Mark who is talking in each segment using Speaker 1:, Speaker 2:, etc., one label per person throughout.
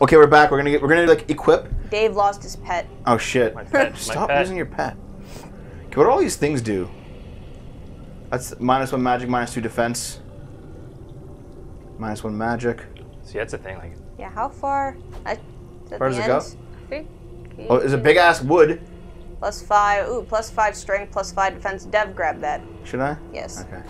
Speaker 1: Okay, we're back. We're gonna get, we're gonna like equip.
Speaker 2: Dave lost his pet.
Speaker 1: Oh shit!
Speaker 3: My pet. my
Speaker 1: Stop
Speaker 3: pet.
Speaker 1: using your pet. Okay, what do all these things do? That's minus one magic, minus two defense. Minus one magic.
Speaker 3: See, that's the thing. Like,
Speaker 2: Yeah, how far? That, is that
Speaker 1: Where does it go?
Speaker 2: end? Three?
Speaker 1: Oh, it's a big ass wood.
Speaker 2: Plus five. Ooh, plus five strength, plus five defense. Dev, grab that.
Speaker 1: Should I?
Speaker 2: Yes.
Speaker 1: Okay.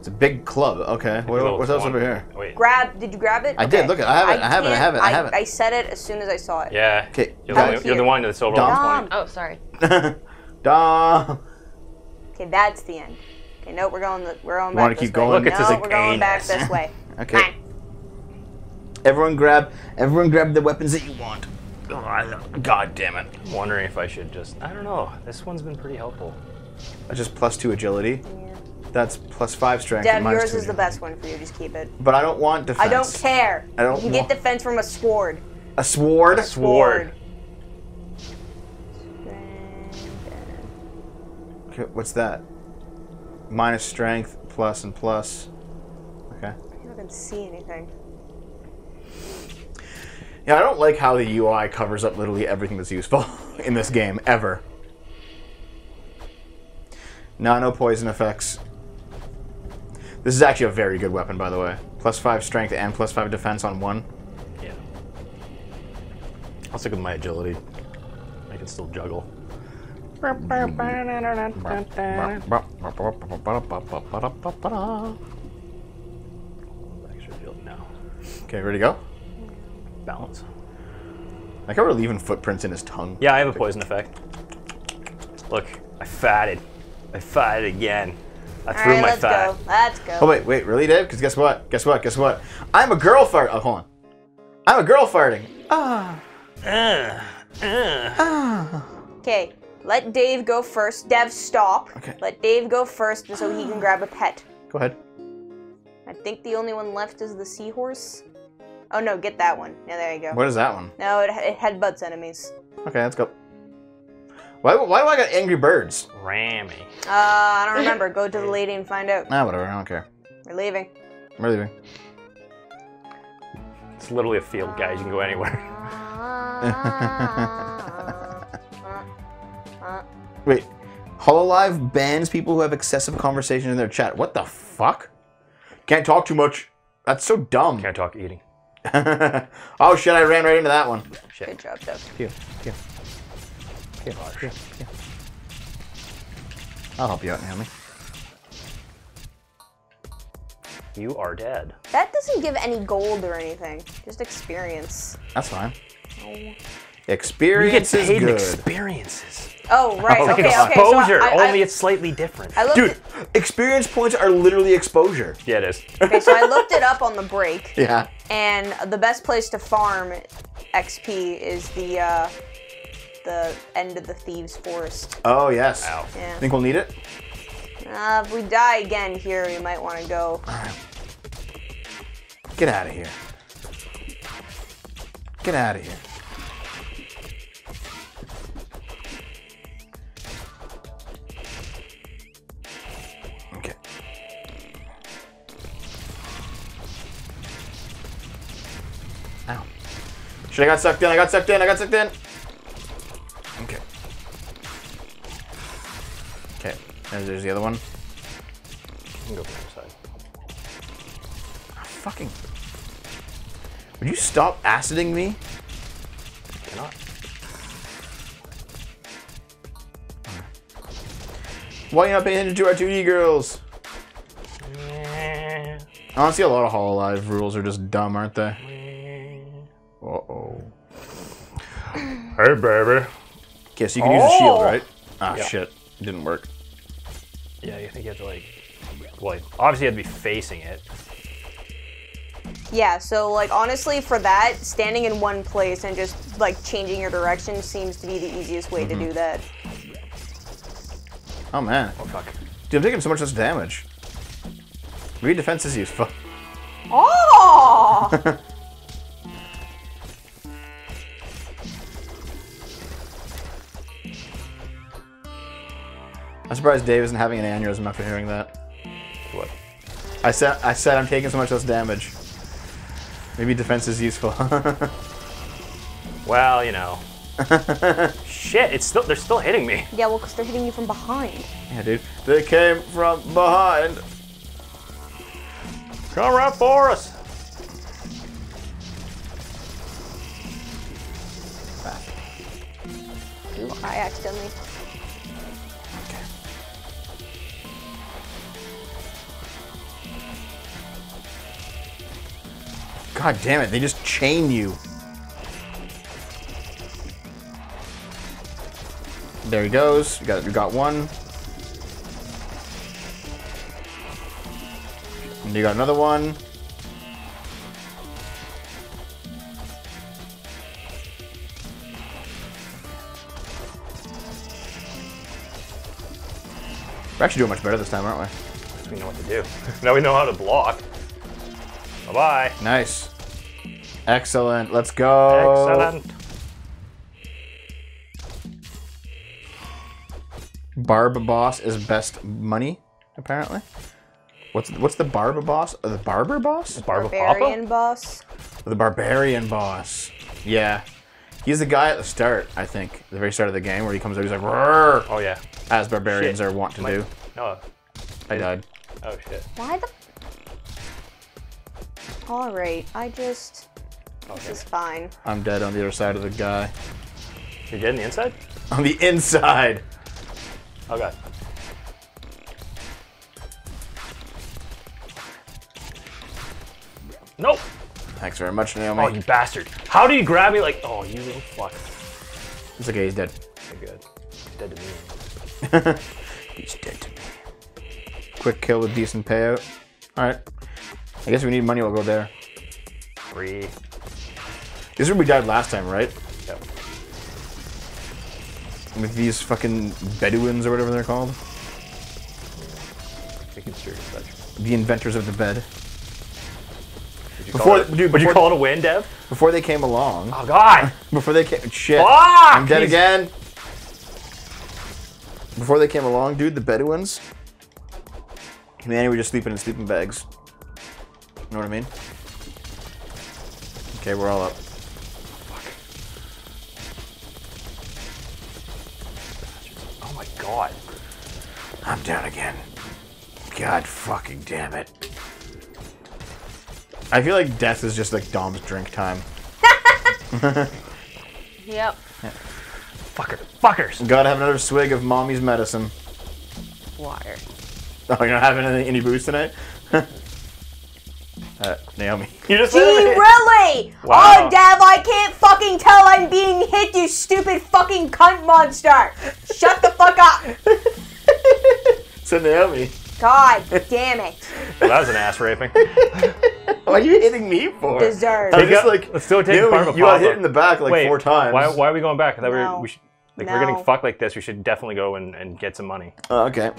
Speaker 1: It's a big club. Okay. What, what's else
Speaker 3: one-
Speaker 1: over here?
Speaker 3: Wait.
Speaker 2: Grab. Did you grab it?
Speaker 1: I did, look, at I have it, I have it, I
Speaker 2: can't-
Speaker 1: have it, I have it.
Speaker 2: I said it as soon as I saw it.
Speaker 3: Yeah.
Speaker 1: Okay,
Speaker 3: You're, the,
Speaker 1: it.
Speaker 3: you're the one that's over
Speaker 1: Dom.
Speaker 3: on
Speaker 2: Dom.
Speaker 4: Oh, sorry.
Speaker 1: Dom.
Speaker 2: Okay, that's the end. Okay, no, we're going. The, we're going
Speaker 1: You
Speaker 2: back
Speaker 1: wanna
Speaker 2: this
Speaker 1: keep
Speaker 2: way.
Speaker 1: going?
Speaker 3: Look, it says
Speaker 2: no, we're going back this way.
Speaker 1: Okay.
Speaker 2: Nine.
Speaker 1: Everyone grab. Everyone grab the weapons that you want. Oh, God damn it.
Speaker 3: I'm wondering if I should just. I don't know. This one's been pretty helpful.
Speaker 1: That's just plus two agility. That's plus five strength.
Speaker 2: Dev, yours
Speaker 1: two
Speaker 2: is the best one for you. Just keep it.
Speaker 1: But I don't want defense.
Speaker 2: I don't care.
Speaker 1: I don't
Speaker 2: You can get defense from a sword.
Speaker 1: A sword.
Speaker 3: A Sword.
Speaker 1: Okay, what's that? Minus strength, plus and plus. Okay.
Speaker 2: I don't even see anything.
Speaker 1: Yeah, I don't like how the UI covers up literally everything that's useful in this game ever. No, no poison effects. This is actually a very good weapon, by the way. Plus five strength and plus five defense on one.
Speaker 3: Yeah. I'll stick with my agility. I can still juggle. Extra field now.
Speaker 1: Okay, ready to go?
Speaker 3: Balance.
Speaker 1: I how we're leaving footprints in his tongue.
Speaker 3: Yeah, I have a poison effect. Look, I fatted. I fatted again. I
Speaker 2: All
Speaker 3: threw
Speaker 2: right,
Speaker 3: my
Speaker 2: let's
Speaker 3: fat.
Speaker 2: go. Let's go.
Speaker 1: Oh wait, wait, really, Dave? Because guess what? Guess what? Guess what? I'm a girl fart. Oh, hold on. I'm a girl farting. Ah.
Speaker 3: Uh, uh.
Speaker 2: Okay, let Dave go first. Dev, stop.
Speaker 1: Okay.
Speaker 2: Let Dave go first so he can grab a pet.
Speaker 1: Go ahead.
Speaker 2: I think the only one left is the seahorse. Oh no, get that one. Yeah, there you go.
Speaker 1: What is that one?
Speaker 2: No, it, it headbutts enemies.
Speaker 1: Okay, let's go. Why, why do I got angry birds?
Speaker 3: Rammy.
Speaker 2: Uh, I don't remember. Go to the lady and find out.
Speaker 1: Ah, whatever. I don't care.
Speaker 2: We're leaving.
Speaker 1: We're leaving.
Speaker 3: It's literally a field, guys. You can go anywhere.
Speaker 1: Wait. Hololive bans people who have excessive conversation in their chat. What the fuck? Can't talk too much. That's so dumb.
Speaker 3: Can't talk eating.
Speaker 1: oh shit! I ran right into that one.
Speaker 2: Good job, Dev.
Speaker 1: Pew, pew. Pew, pew, pew. I'll help you out, Naomi.
Speaker 3: You are dead.
Speaker 2: That doesn't give any gold or anything. Just experience.
Speaker 1: That's fine.
Speaker 3: You
Speaker 1: Experience
Speaker 3: get
Speaker 1: is
Speaker 3: paid
Speaker 1: good.
Speaker 3: experiences.
Speaker 2: Oh right.
Speaker 1: Oh,
Speaker 3: Like
Speaker 2: okay. Okay. So
Speaker 3: exposure,
Speaker 2: I, I,
Speaker 3: only it's slightly different.
Speaker 2: I
Speaker 1: Dude,
Speaker 2: At,
Speaker 1: experience points are literally exposure.
Speaker 3: yeah, it is.
Speaker 2: okay, so I looked it up on the break,
Speaker 1: Yeah.
Speaker 2: and the best place to farm XP is the uh, the end of the thieves' forest.
Speaker 1: Oh yes.
Speaker 3: Ow.
Speaker 2: Yeah.
Speaker 1: Think we'll need it?
Speaker 2: Uh, if we die again here, we might want to go.
Speaker 1: Get out of here. Get out of here. Okay. Ow. Shit, I got sucked in, I got sucked in, I got sucked in. Okay, there's, the other one.
Speaker 3: Go from side.
Speaker 1: Fucking. Would you stop aciding me?
Speaker 3: Cannot.
Speaker 1: Why you not paying attention to our 2D girls? Honestly, a lot of Hololive rules are just dumb, aren't they? Uh oh.
Speaker 3: Hey, baby.
Speaker 1: Okay, so you can use the shield,
Speaker 3: Oh!
Speaker 1: right? Ah,
Speaker 3: Yeah.
Speaker 1: shit. It didn't work.
Speaker 3: Yeah, you think you have to like, well, like, obviously you have to be facing it.
Speaker 2: Yeah. So like honestly, for that, standing in one place and just like changing your direction seems to be the easiest way to mm-hmm. do that.
Speaker 1: Oh, man.
Speaker 3: Oh fuck.
Speaker 1: Dude, I'm taking so much less damage. Maybe defense is useful.
Speaker 2: Oh!
Speaker 1: I'm surprised Dave isn't having an aneurysm after hearing that.
Speaker 3: What?
Speaker 1: I said I said I'm taking so much less damage. Maybe defense is useful.
Speaker 3: Well, you know. Shit, it's still they're still hitting me.
Speaker 2: Yeah, well, because they're hitting you from behind.
Speaker 1: yeah, dude. They came from behind.
Speaker 3: Come right for us.
Speaker 2: Ooh, I accidentally.
Speaker 1: God damn it! They just chain you. There he goes. You got you got one. And you got another one. We're actually doing much better this time, aren't we?
Speaker 3: We know what to do. now we know how to block. Bye bye.
Speaker 1: Nice. Excellent. Let's go.
Speaker 3: Excellent.
Speaker 1: Barb boss is best money, apparently. What's what's the barb boss? The barber boss?
Speaker 3: Barba
Speaker 2: Barbarian
Speaker 3: Papa?
Speaker 2: boss.
Speaker 1: The barbarian boss. Yeah. He's the guy at the start, I think, the very start of the game, where he comes out, he's like, "Roar,"
Speaker 3: Oh yeah.
Speaker 1: as barbarians
Speaker 3: Shit.
Speaker 1: are wont to
Speaker 3: My-
Speaker 1: do.
Speaker 3: Oh,
Speaker 1: I died.
Speaker 3: oh shit.
Speaker 2: Why the? All right, I just. This
Speaker 3: Okay.
Speaker 2: is fine.
Speaker 1: I'm dead on the other side of the guy.
Speaker 3: You're dead on the inside?
Speaker 1: On the inside.
Speaker 3: Oh god. Nope.
Speaker 1: Thanks very much, Naomi.
Speaker 3: Oh, you bastard. How do you grab me like, oh, you little fuck.
Speaker 1: It's okay, he's dead.
Speaker 3: Okay, good. He's dead to me.
Speaker 1: He's dead to me. Quick kill with decent payout. Alright. I guess we need money, we'll go there.
Speaker 3: Three.
Speaker 1: This is where we died last time, right?
Speaker 3: Yep.
Speaker 1: With these fucking Bedouins or whatever they're called.
Speaker 3: We.
Speaker 1: The inventors of the bed.
Speaker 3: Would you
Speaker 1: Before-
Speaker 3: call it,
Speaker 1: dude,
Speaker 3: would you call it a win, Dev?
Speaker 1: Before they came along.
Speaker 3: Oh god.
Speaker 1: Before they came. Shit.
Speaker 3: Fuck!
Speaker 1: I'm dead
Speaker 3: He's-
Speaker 1: again. Before they came along, dude, the Bedouins. Manny were just sleeping in sleeping bags. You know what I mean? Okay, we're all up.
Speaker 3: Oh my god.
Speaker 1: I'm down again. God fucking damn it. I feel like death is just like Dom's drink time.
Speaker 2: Yep.
Speaker 3: Fucker. Fuckers.
Speaker 1: Gotta have another swig of mommy's medicine.
Speaker 2: Water.
Speaker 1: Oh, you're not having any, any booze tonight? uh, Naomi. You just
Speaker 2: Gee, really?
Speaker 3: Wow.
Speaker 2: Oh, Dev, I can't fucking tell I'm being hit, you stupid fucking cunt monster. Shut the fuck up.
Speaker 1: So Naomi.
Speaker 2: God damn it.
Speaker 3: Well, that was an ass raping.
Speaker 1: What are you hitting me for?
Speaker 2: Deserved.
Speaker 1: I was
Speaker 3: Take
Speaker 1: just like,
Speaker 3: let's still take
Speaker 1: Naomi,
Speaker 3: Barba
Speaker 1: you got hit in the back like
Speaker 3: Wait,
Speaker 1: four times.
Speaker 3: Why, why are we going back? I thought we,
Speaker 2: No.
Speaker 3: were, we should, like, we're getting fucked like this. We should definitely go and, and get some money.
Speaker 1: Oh, okay.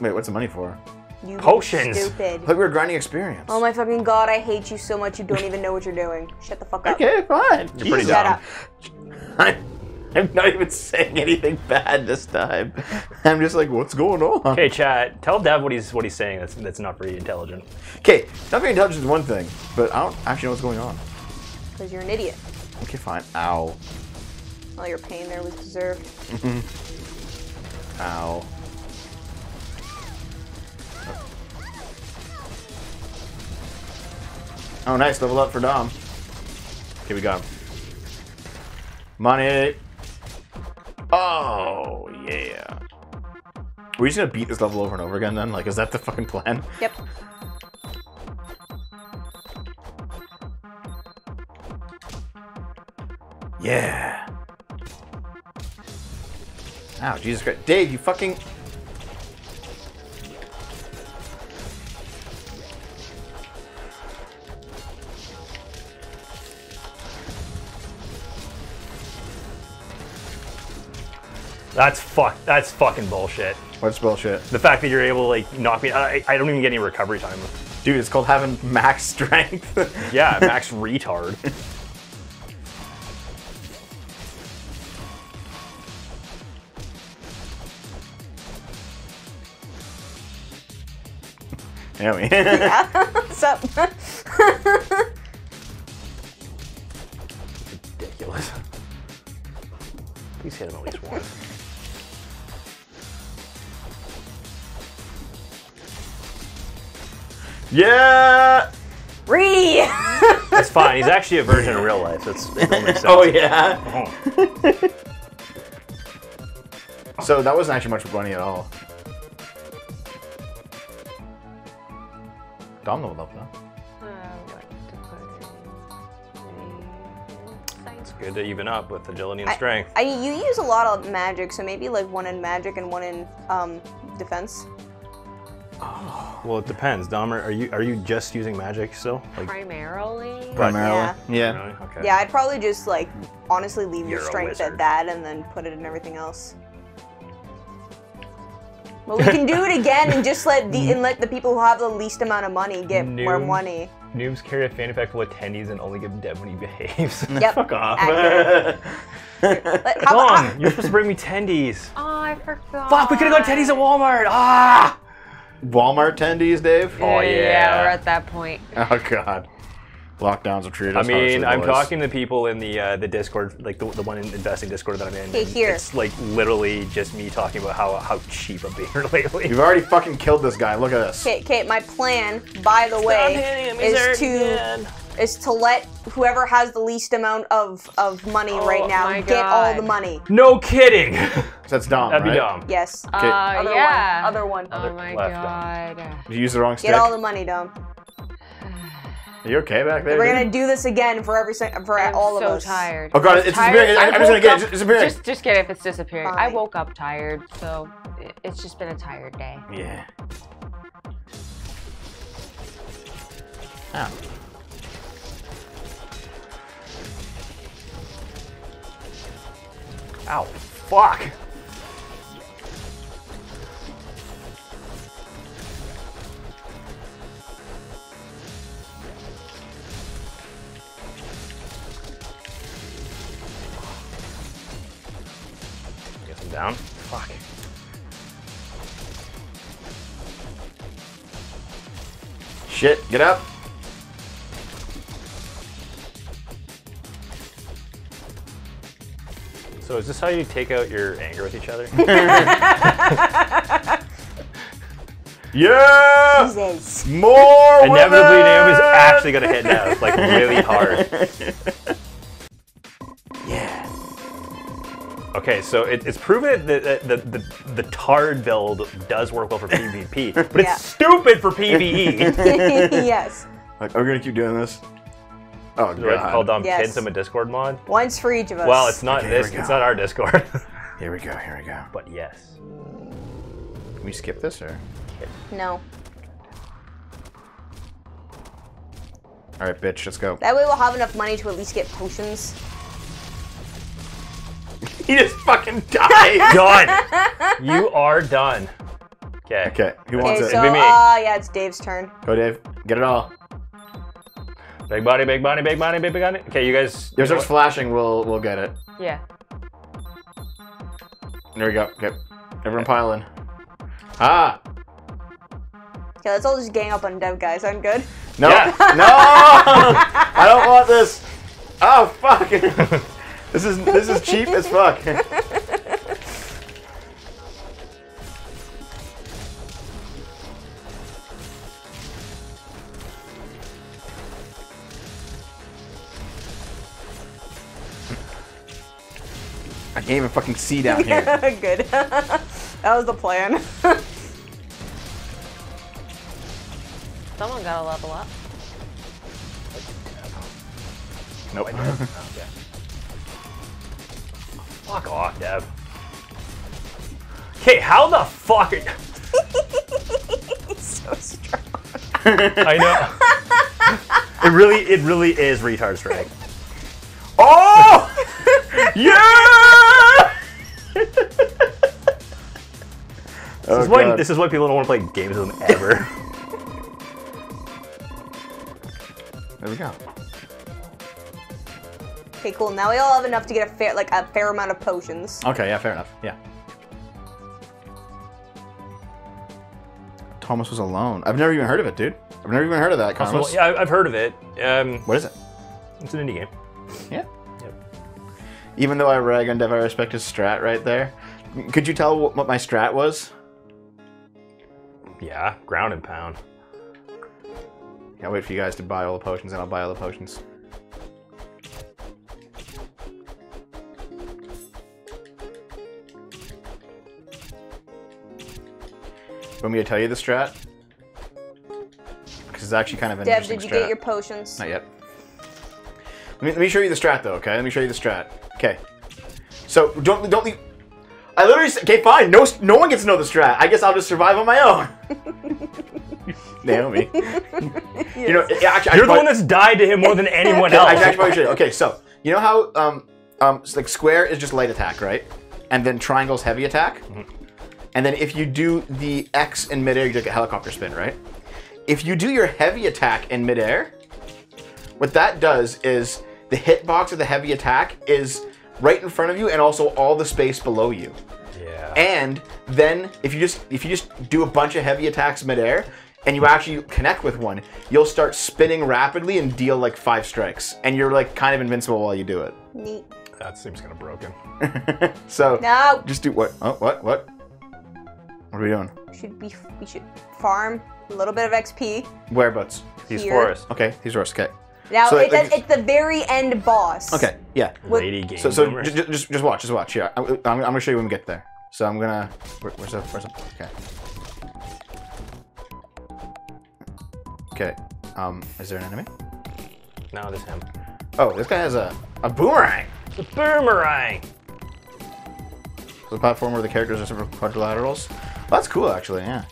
Speaker 1: Wait, what's the money for?
Speaker 2: You
Speaker 3: Potions.
Speaker 1: I
Speaker 2: Stupid.
Speaker 1: thought we were grinding experience.
Speaker 2: Oh my fucking god, I hate you so much you don't even know what you're doing. Shut the fuck up.
Speaker 1: Okay, fine.
Speaker 3: You're pretty
Speaker 1: Jesus.
Speaker 2: Shut
Speaker 3: dumb.
Speaker 2: up.
Speaker 1: I'm, I'm not even saying anything bad this time. I'm just like, what's going on?
Speaker 3: Okay, chat. Tell Dev what he's what he's saying. That's that's not very intelligent.
Speaker 1: Okay, not being intelligent is one thing, but I don't actually know what's going on.
Speaker 2: Because you're an idiot.
Speaker 1: Okay, fine. Ow.
Speaker 2: All your pain there was deserved.
Speaker 1: Ow. Oh, nice. Level up for Dom. Here we go. Money. Oh, yeah. We're just gonna beat this level over and over again then? Like, is that the fucking plan?
Speaker 2: Yep.
Speaker 1: Yeah. Ow, Jesus Christ. Dave, you fucking.
Speaker 3: That's fuck. That's fucking bullshit.
Speaker 1: What's bullshit?
Speaker 3: The fact that you're able to like knock me. I, I don't even get any recovery time.
Speaker 1: Dude, it's called having max strength.
Speaker 3: yeah, max retard.
Speaker 1: Yeah, we.
Speaker 2: What's up? Ridiculous.
Speaker 3: Please hit him at least once.
Speaker 1: Yeah.
Speaker 2: Re.
Speaker 3: That's fine. He's actually a virgin in real life. That's it don't make sense.
Speaker 1: Oh yeah.
Speaker 3: Oh.
Speaker 1: So that wasn't actually much money at all. Dom leveled up though.
Speaker 3: Good to even up with agility and
Speaker 2: I-
Speaker 3: strength.
Speaker 2: I, you use a lot of magic, so maybe like one in magic and one in um, defense.
Speaker 3: Well, it depends. Dom, are you are you just using magic still? Like,
Speaker 4: Primarily.
Speaker 1: Primarily. Yeah.
Speaker 3: really? Okay.
Speaker 2: Yeah, I'd probably just like honestly leave
Speaker 3: You're
Speaker 2: your
Speaker 3: a
Speaker 2: strength
Speaker 3: wizard.
Speaker 2: at that and then put it in everything else. But we can do it again and just let the and let the people who have the least amount of money get more
Speaker 5: Noom.
Speaker 2: money.
Speaker 5: Noobs carry a fanny pack full of attendees and only give him dead when he behaves.
Speaker 2: Yep.
Speaker 3: Fuck off.
Speaker 2: Accurate. But how
Speaker 3: Dom,
Speaker 2: about,
Speaker 3: you're supposed to bring me tendies.
Speaker 4: Oh, I forgot.
Speaker 3: Fuck, we could have gone tendies at Walmart. Ah!
Speaker 1: Walmart tendies, Dave.
Speaker 3: Oh,
Speaker 4: yeah,
Speaker 3: yeah.
Speaker 4: we're at that point.
Speaker 1: Oh god. Lockdowns have treated
Speaker 3: I
Speaker 1: us harshly,
Speaker 3: mean, I'm
Speaker 1: boys.
Speaker 3: talking to people in the uh, the Discord, like the, the one in investing Discord that I'm in.
Speaker 2: Okay, here.
Speaker 3: It's like literally just me talking about how how cheap I'm being lately.
Speaker 1: You've already fucking killed this guy. Look at this.
Speaker 2: okay, okay, my plan, by the way, is to is to let whoever has the least amount of of money
Speaker 4: Oh
Speaker 2: right now
Speaker 4: my
Speaker 2: get all the money.
Speaker 3: No kidding.
Speaker 1: That's Dom,
Speaker 3: That'd be
Speaker 1: right?
Speaker 3: dumb.
Speaker 2: Yes.
Speaker 4: Uh,
Speaker 2: Other
Speaker 4: yeah.
Speaker 2: one. Other one.
Speaker 4: Oh my
Speaker 3: left
Speaker 4: god.
Speaker 1: You used the wrong stick.
Speaker 2: Get all the money, Dom.
Speaker 1: Are you okay back there?
Speaker 2: We're
Speaker 1: dude?
Speaker 2: gonna do this again for every se- for
Speaker 4: I'm
Speaker 2: all
Speaker 4: so
Speaker 2: of us.
Speaker 4: So tired.
Speaker 1: Oh god,
Speaker 4: I'm
Speaker 1: it's
Speaker 4: tired.
Speaker 1: disappearing.
Speaker 4: I
Speaker 1: I'm just gonna get it. It's disappearing.
Speaker 4: Just, just get it if it's disappearing. I woke up tired, so it's just been a tired day.
Speaker 1: Yeah. Ow.
Speaker 3: Ow. Fuck. Guess I'm down. Fuck.
Speaker 1: Shit, get up.
Speaker 3: So is this how you take out your anger with each other?
Speaker 1: Yeah!
Speaker 2: Jesus.
Speaker 1: More
Speaker 3: Inevitably,
Speaker 1: women!
Speaker 3: Naomi's actually gonna hit now, like really hard.
Speaker 1: Yeah.
Speaker 3: Okay, so it, it's proven that the, the, the, the tard build does work well for PvP, but
Speaker 2: Yeah.
Speaker 3: it's stupid for PvE.
Speaker 2: yes.
Speaker 1: Like, are we gonna keep doing this? Oh
Speaker 3: Do I call
Speaker 1: god.
Speaker 3: Dom
Speaker 2: Yes.
Speaker 3: Kids a Discord mod?
Speaker 2: Once for each of us.
Speaker 3: Well, it's not
Speaker 1: Okay,
Speaker 3: this. It's not our Discord.
Speaker 1: Here we go. Here we go.
Speaker 3: but yes.
Speaker 1: Can we skip this or?
Speaker 2: no.
Speaker 1: All right, bitch. Let's go.
Speaker 2: That way we'll have enough money to at least get potions.
Speaker 1: He just fucking died.
Speaker 3: Done. you are done. Okay.
Speaker 1: okay. Who wants
Speaker 2: Okay,
Speaker 1: it?
Speaker 2: so
Speaker 3: It'd be me.
Speaker 2: uh yeah, it's Dave's turn.
Speaker 1: Go, Dave. Get it all.
Speaker 3: Big body, big body, big body, big body. Okay, you guys.
Speaker 1: If
Speaker 3: you
Speaker 1: it starts flashing, we'll we'll get it.
Speaker 4: Yeah.
Speaker 1: There we go. Okay. Everyone pile in. Ah.
Speaker 2: Okay, let's all just gang up on Dev guys. I'm good.
Speaker 1: No.
Speaker 3: Yeah.
Speaker 1: No. I don't want this. Oh fuck. this is this is cheap as fuck. can't even fucking see down here.
Speaker 2: good. that was the plan.
Speaker 4: Someone got a level up.
Speaker 1: Nope.
Speaker 3: Fuck off, Dev. Okay, how the fuck? Are you...
Speaker 2: so strong.
Speaker 3: I know. it really, it really is retard strike.
Speaker 1: Oh! yeah!
Speaker 3: This
Speaker 1: oh,
Speaker 3: is why
Speaker 1: God.
Speaker 3: this is why people don't want to play games with them ever.
Speaker 1: There we go.
Speaker 2: Okay, cool. Now we all have enough to get a fair like a fair amount of potions.
Speaker 1: Okay, yeah, fair enough. Yeah. Thomas was alone. I've never even heard of it, dude. I've never even heard of that.
Speaker 3: So,
Speaker 1: Thomas.
Speaker 3: yeah, I- I've heard of it. Um,
Speaker 1: What is it?
Speaker 3: it's an indie game.
Speaker 1: Yeah.
Speaker 3: Yep.
Speaker 1: Even though I rag on Dev, I respect his strat right there. Could you tell what, what my strat was?
Speaker 3: Yeah, ground and pound.
Speaker 1: I'll wait for you guys to buy all the potions, and I'll buy all the potions. Want me to tell you the strat? Because it's actually kind of an
Speaker 2: Dev,
Speaker 1: interesting
Speaker 2: did you
Speaker 1: strat.
Speaker 2: get your potions?
Speaker 1: Not yet. Let me, let me show you the strat though, okay? Let me show you the strat. Okay. So don't don't leave. I literally said, okay, fine. No, no one gets to know the strat. I guess I'll just survive on my own. Naomi. you know, actually,
Speaker 3: you're the
Speaker 1: probably-
Speaker 3: one that's died to him more than anyone
Speaker 1: yeah, I
Speaker 3: else.
Speaker 1: actually probably should. Okay, so you know how um um like square is just light attack, right? And then triangle's heavy attack. And then if you do the X in midair, you get a helicopter spin, right? If you do your heavy attack in midair, what that does is the hitbox of the heavy attack is right in front of you and also all the space below you.
Speaker 3: Yeah.
Speaker 1: And then if you just if you just do a bunch of heavy attacks midair and you actually connect with one, you'll start spinning rapidly and deal like five strikes. And you're like kind of invincible while you do it.
Speaker 2: Neat.
Speaker 3: that seems kind of broken.
Speaker 1: so
Speaker 2: No.
Speaker 1: just do what? Oh, what? What? What are we doing?
Speaker 2: Should be. We should farm a little bit of XP.
Speaker 1: Whereabouts?
Speaker 3: These
Speaker 2: Here.
Speaker 3: forests.
Speaker 1: Okay, these are okay.
Speaker 2: Now
Speaker 1: So,
Speaker 2: it's,
Speaker 1: like,
Speaker 2: at, it's the very end boss.
Speaker 1: Okay, yeah.
Speaker 2: What-
Speaker 3: Lady game
Speaker 1: So, so j- j- just, just watch, just watch. Yeah, I'm, I'm, I'm gonna show you when we get there. So I'm gonna. Where, where's the? Where's the? Okay. Okay. Um, is there an enemy?
Speaker 3: no, this him.
Speaker 1: Oh, this guy has a a boomerang.
Speaker 3: The boomerang.
Speaker 1: The platform where the characters are sort of quadrilaterals. Well, that's cool, actually. Yeah.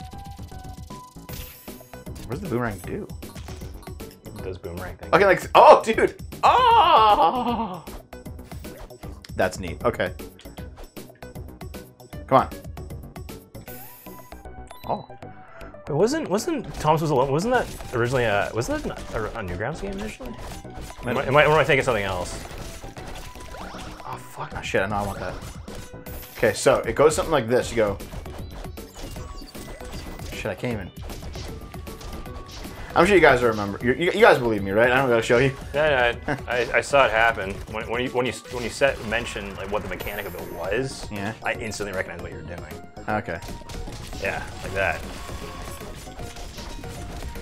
Speaker 1: What does the boomerang do?
Speaker 3: Does boomerang thing.
Speaker 1: Okay, like, oh, dude. Oh. That's neat. Okay. Come on. Oh.
Speaker 3: Wait, wasn't wasn't Thomas was alone? Wasn't that originally a wasn't that a, a Newgrounds game initially? Am I, am, I, or am I thinking something else?
Speaker 1: Oh, fuck. Oh, shit. I know I want that. Okay, so it goes something like this. You go. Shit, I can't even. I'm sure you guys remember. You, you, guys believe me, right? I don't gotta show you.
Speaker 3: Yeah, yeah I, I saw it happen when, when you when you when you set mentioned like what the mechanic of it was.
Speaker 1: Yeah.
Speaker 3: I instantly recognized what you were doing.
Speaker 1: Okay.
Speaker 3: Yeah, like that.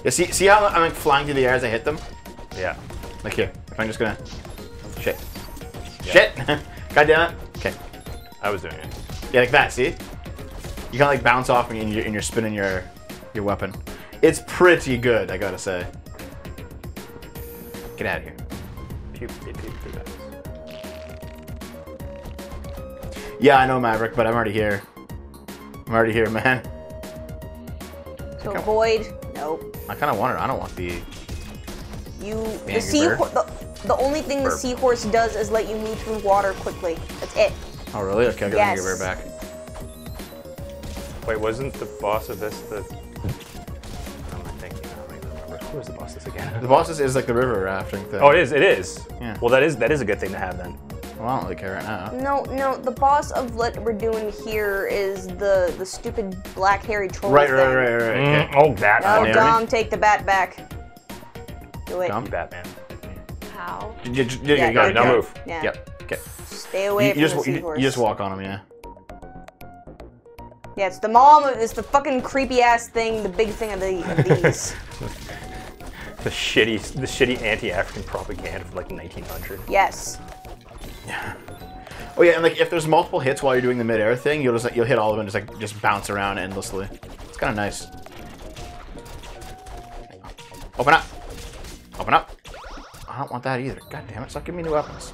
Speaker 1: Yeah, see, see how I'm like flying through the air as I hit them?
Speaker 3: Yeah.
Speaker 1: Like here. If I'm just gonna. Shit. Shit! God damn it. Okay.
Speaker 3: I was doing it.
Speaker 1: Yeah, like that, see? You kind of like bounce off and you're, and you're spinning your, your weapon. It's pretty good, I gotta say. Get out of here. Yeah, I know Maverick, but I'm already here. I'm already here, man.
Speaker 2: To avoid. Nope.
Speaker 1: I kind of want it. I don't want the.
Speaker 2: You.
Speaker 1: Angry
Speaker 2: The sea.
Speaker 1: Bird?
Speaker 2: The, the only thing the seahorse does is let you move through water quickly. That's it.
Speaker 1: Oh, really? Okay, I'll get
Speaker 2: Yes.
Speaker 1: Angry Bird back.
Speaker 3: Wait, wasn't the boss of this the? Don't even remember. Who was the boss this again?
Speaker 1: The boss is, is like the river rafting thing.
Speaker 3: Oh, it is. It is.
Speaker 1: Yeah.
Speaker 3: Well, that is that is a good thing to have then.
Speaker 1: Well, I don't really care right now.
Speaker 2: No, no. The boss of what we're doing here is the the stupid black hairy troll
Speaker 1: Right,
Speaker 2: thing.
Speaker 1: right, right, right, right.
Speaker 3: Mm,
Speaker 1: Okay.
Speaker 3: oh, that.
Speaker 2: Oh,
Speaker 1: Naomi?
Speaker 2: Dom, take the bat back. Do it.
Speaker 1: Dom?
Speaker 3: Batman.
Speaker 4: How?
Speaker 1: You, you, you,
Speaker 2: Yeah,
Speaker 1: you got it.
Speaker 3: Now
Speaker 1: yeah.
Speaker 3: move.
Speaker 2: Yeah.
Speaker 1: Yep. Okay.
Speaker 2: Stay away
Speaker 1: You,
Speaker 2: from
Speaker 1: you
Speaker 2: the
Speaker 1: just you,
Speaker 2: seahorse.
Speaker 1: you just walk on him, yeah.
Speaker 2: Yeah, it's the mom. It's the fucking creepy ass thing. The big thing of, the, of these.
Speaker 3: The shitty, the shitty anti-African propaganda from like 1900.
Speaker 2: yes. Yeah.
Speaker 1: Oh yeah, and like if there's multiple hits while you're doing the midair thing, you'll just like, you'll hit all of them and just like just bounce around endlessly. It's kind of nice. Open up. Open up. I don't want that either. God damn it! Stop giving me new weapons.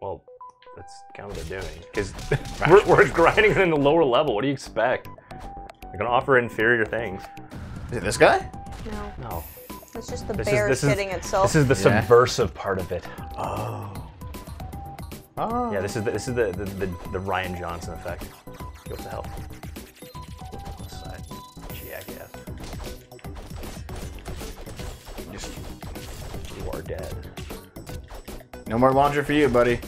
Speaker 3: Well, that's kind of what they're doing because we're, we're grinding in the lower level. What do you expect? They're gonna offer inferior things.
Speaker 1: Is it this guy?
Speaker 2: No.
Speaker 3: No.
Speaker 2: It's just the
Speaker 3: This
Speaker 2: bear
Speaker 3: is
Speaker 2: shitting
Speaker 3: is
Speaker 2: itself.
Speaker 3: this is the
Speaker 1: Yeah.
Speaker 3: subversive part of it.
Speaker 1: Oh. Oh.
Speaker 3: Yeah, ah. this is the, this is the, the, the, the Rian Johnson effect. Go to hell. Side. Jackass.
Speaker 1: Just
Speaker 3: You are dead.
Speaker 1: no more laundry for you, buddy.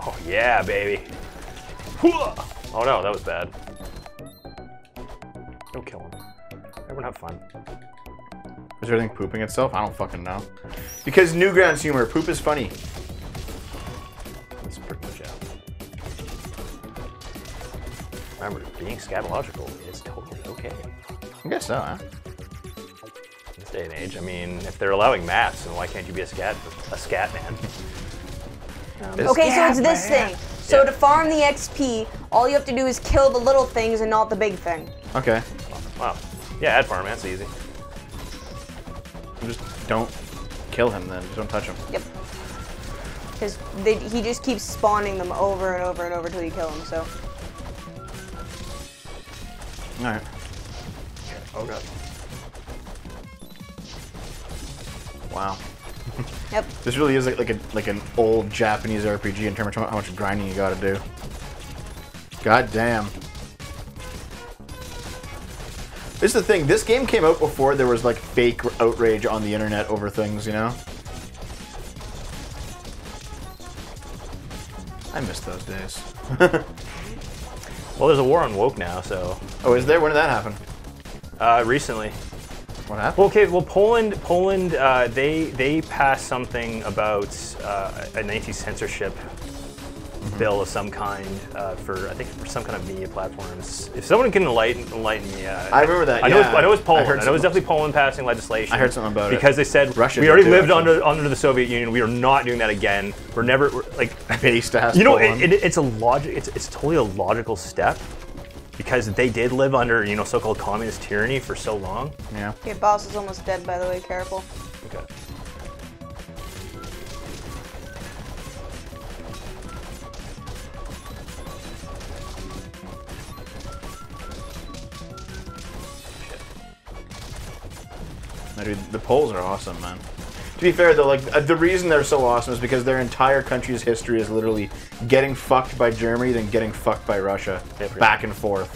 Speaker 3: Oh yeah, baby. Hooah! Oh no, that was bad. Don't kill him. Everyone have fun.
Speaker 1: Is everything pooping itself? I don't fucking know. Because Newgrounds humor, poop is funny.
Speaker 3: That's pretty much it. Remember, being scatological is totally okay.
Speaker 1: I guess so, huh?
Speaker 3: In this day and age, I mean, if they're allowing maps, then why can't you be a scat a scat man? This-
Speaker 2: Okay, so it's this thing. So
Speaker 3: Yeah.
Speaker 2: to farm the XP, all you have to do is kill the little things and not the big thing.
Speaker 1: Okay.
Speaker 3: Wow. Yeah, add farm, that's easy.
Speaker 1: Just don't kill him then. Just don't touch him.
Speaker 2: Yep. Because he just keeps spawning them over and over and over till you kill him, So
Speaker 1: Alright.
Speaker 3: Oh god.
Speaker 1: Wow.
Speaker 2: yep.
Speaker 1: This really is like, like a like an old Japanese RPG in terms of how much grinding you gotta do. God damn. This is the thing, this game came out before there was like fake outrage on the internet over things, you know? I miss those days.
Speaker 3: Well, there's a war on woke now, so
Speaker 1: oh, is there? When did that happen?
Speaker 3: uh, recently.
Speaker 1: What happened?
Speaker 3: Well, okay. Well, Poland, Poland, uh, they they passed something about uh, an anti-censorship bill of some kind uh, for I think for some kind of media platforms. If someone can enlighten enlighten me, uh,
Speaker 1: I remember that,
Speaker 3: I know,
Speaker 1: yeah.
Speaker 3: it's, I know it's
Speaker 1: I
Speaker 3: Poland. I,
Speaker 1: heard
Speaker 3: know it's
Speaker 1: something-
Speaker 3: definitely Poland passing legislation.
Speaker 1: I heard something about it.
Speaker 3: because they said
Speaker 1: Russia
Speaker 3: we already lived
Speaker 1: actually.
Speaker 3: under under the Soviet Union. We are not doing that again. We're never we're, like
Speaker 1: based to have
Speaker 3: you know it, it, it's a logic. It's it's totally a logical step because they did live under you know so-called communist tyranny for so long.
Speaker 1: yeah.
Speaker 2: Your boss is almost dead, by the way. Careful.
Speaker 3: Okay.
Speaker 1: Dude, the Poles are awesome, man. To be fair, though, like uh, the reason they're so awesome is because their entire country's history is literally getting fucked by Germany, then getting fucked by Russia,
Speaker 3: Yeah, for
Speaker 1: back and forth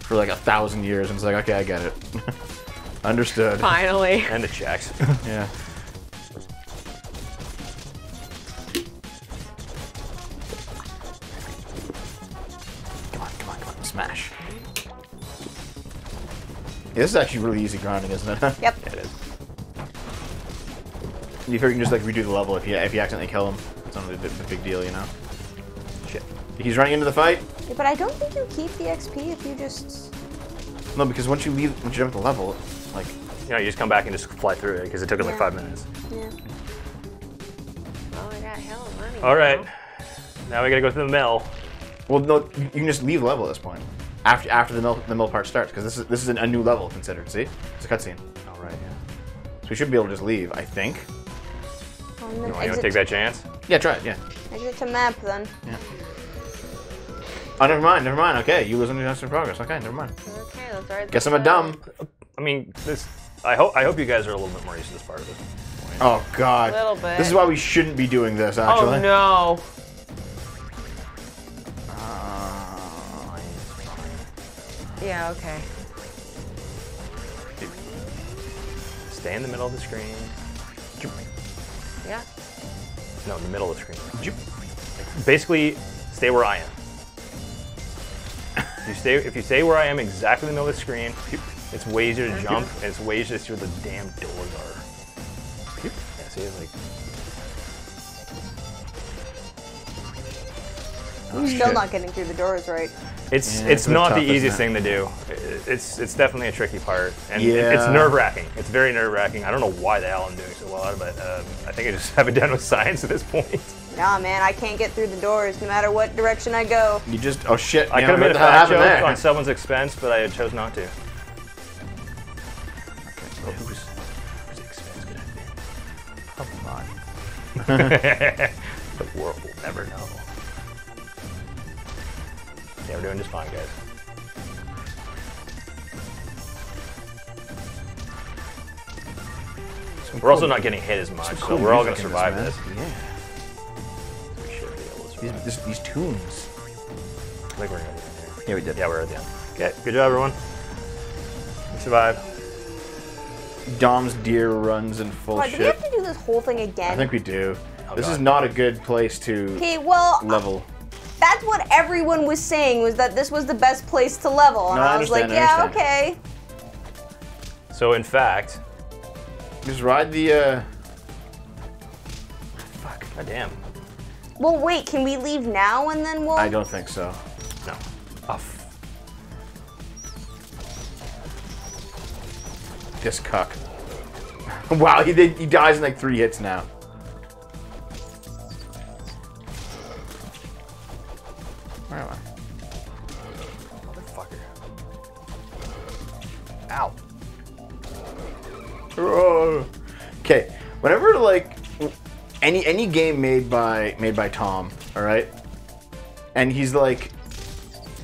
Speaker 1: for like a thousand years. And it's like, okay, I get it. Understood.
Speaker 4: Finally.
Speaker 3: And the Czechs.
Speaker 1: Yeah. Yeah, this is actually really easy grinding, isn't it?
Speaker 2: Yep.
Speaker 3: Yeah, it is.
Speaker 1: You figure you can just like redo the level if you if you accidentally kill him. It's not really a big, big deal, you know. Shit. He's running into the fight.
Speaker 2: Yeah, but I don't think you keep the XP if you just.
Speaker 1: No, because once you leave, once you jump the level, like
Speaker 3: You know, you just come back and just fly through it because it took it like five minutes.
Speaker 2: Yeah.
Speaker 4: Well, I got hell of money.
Speaker 3: All right.
Speaker 4: now.
Speaker 3: Now we gotta go to the mill.
Speaker 1: Well, no, you you can just leave level at this point. After after the mill the mill part starts, because this is this is a new level considered. See, it's a cutscene,
Speaker 3: All right. Yeah.
Speaker 1: so we should be able to just leave. I think.
Speaker 2: Oh, and then
Speaker 3: You want to take that chance?
Speaker 1: Yeah, try it. Yeah.
Speaker 2: exit to map then. Yeah.
Speaker 1: Oh, never mind. Never mind. Okay, you lose on your in progress. Okay, never mind.
Speaker 4: Okay, let's write
Speaker 1: Guess I'm a dumb.
Speaker 3: I mean, this. I hope. I hope you guys are a little bit more used to this part of it.
Speaker 1: Oh God.
Speaker 4: A Little bit.
Speaker 1: This is why we shouldn't be doing this. Oh, actually.
Speaker 4: Oh no. Yeah, okay.
Speaker 3: Stay in the middle of the screen.
Speaker 4: Yeah.
Speaker 3: No, in the middle of the screen. Basically, stay where I am. If you stay, if you stay where I am, exactly in the middle of the screen, it's way easier to jump, and it's way easier to see where the damn doors are. Yeah, see, it's like
Speaker 2: You're still not getting through the doors right.
Speaker 3: it's
Speaker 1: Yeah,
Speaker 3: it's
Speaker 1: it's a bit
Speaker 3: not the
Speaker 1: isn't
Speaker 3: easiest thing to do. It's it's definitely a tricky part, and it- it's nerve wracking. It's very nerve wracking. I don't know why the hell I'm doing so well, but um, I think I just have it done with science at this point.
Speaker 2: Nah, man, I can't get through the doors no matter what direction I go.
Speaker 1: You just. Oh shit.
Speaker 3: I could have made a
Speaker 1: the
Speaker 3: fat joke
Speaker 1: there?
Speaker 3: on someone's expense, but I chose not to.
Speaker 1: Okay, so who's,
Speaker 3: Whose expense could it
Speaker 1: come on.
Speaker 3: doing just fine, guys. We're also not getting hit as much, so we're all gonna survive
Speaker 1: man.
Speaker 3: this.
Speaker 1: Yeah.
Speaker 3: We should be able to
Speaker 1: These,
Speaker 3: survive.
Speaker 1: this, these tunes.
Speaker 3: I think we're gonna get in
Speaker 1: Yeah, we did.
Speaker 3: here. Yeah, we're at the end. Okay, good job, everyone. We survived.
Speaker 1: Dom's deer runs in full
Speaker 2: Why, do we have to do this whole thing again?
Speaker 1: I think we do.
Speaker 3: Oh,
Speaker 1: this
Speaker 3: God.
Speaker 1: is not a good place to
Speaker 2: Okay, well, uh,
Speaker 1: level.
Speaker 2: That's what everyone was saying was that this was the best place to level, and
Speaker 1: No, I
Speaker 2: I was like,
Speaker 1: I
Speaker 2: yeah, okay.
Speaker 3: So, in fact,
Speaker 1: Just ride the. uh...
Speaker 3: Fuck. God damn.
Speaker 2: Well, wait. Can we leave now and then we'll?
Speaker 1: I don't think so.
Speaker 3: No. Oh, f-
Speaker 1: This cuck. wow, he did, he dies in like three hits now. Game made by made by Tom, all right, and he's like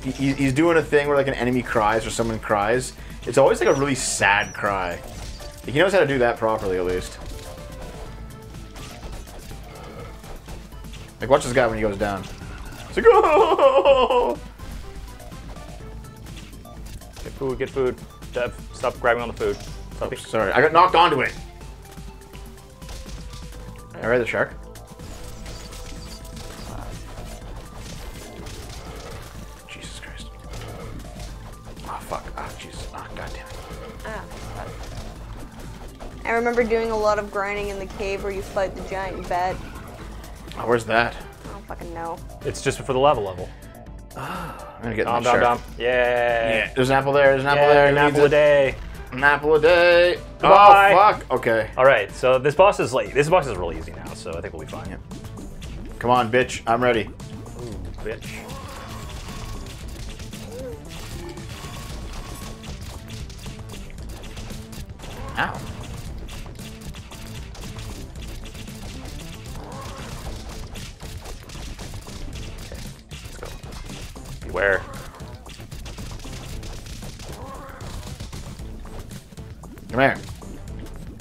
Speaker 1: he, he's doing a thing where like an enemy cries or someone cries. It's always like a really sad cry. Like, he knows how to do that properly, at least. Like watch this guy when he goes down. It's like, oh!
Speaker 3: Get food, get food. Dev, stop grabbing on the food. Stop.
Speaker 1: Oops, sorry, I got knocked onto it. Alright, the shark.
Speaker 2: Remember doing a lot of grinding in the cave where you fight the giant bat.
Speaker 1: Oh, where's that?
Speaker 2: I don't fucking know.
Speaker 3: It's just for the lava level.
Speaker 1: Ah, I'm gonna get
Speaker 3: Dom,
Speaker 1: that
Speaker 3: dom, dom. Yeah.
Speaker 1: Yeah, there's an apple there. There's an apple
Speaker 3: Yeah,
Speaker 1: there.
Speaker 3: an apple a
Speaker 1: it?
Speaker 3: day.
Speaker 1: An apple a day.
Speaker 3: Oh, Goodbye.
Speaker 1: Oh fuck. Okay.
Speaker 3: All right, so this boss is like this boss is really easy now, so I think we'll be fine.
Speaker 1: Come on, bitch. I'm ready.
Speaker 3: Ooh, bitch.
Speaker 1: Ow.
Speaker 3: Beware.
Speaker 1: Come here.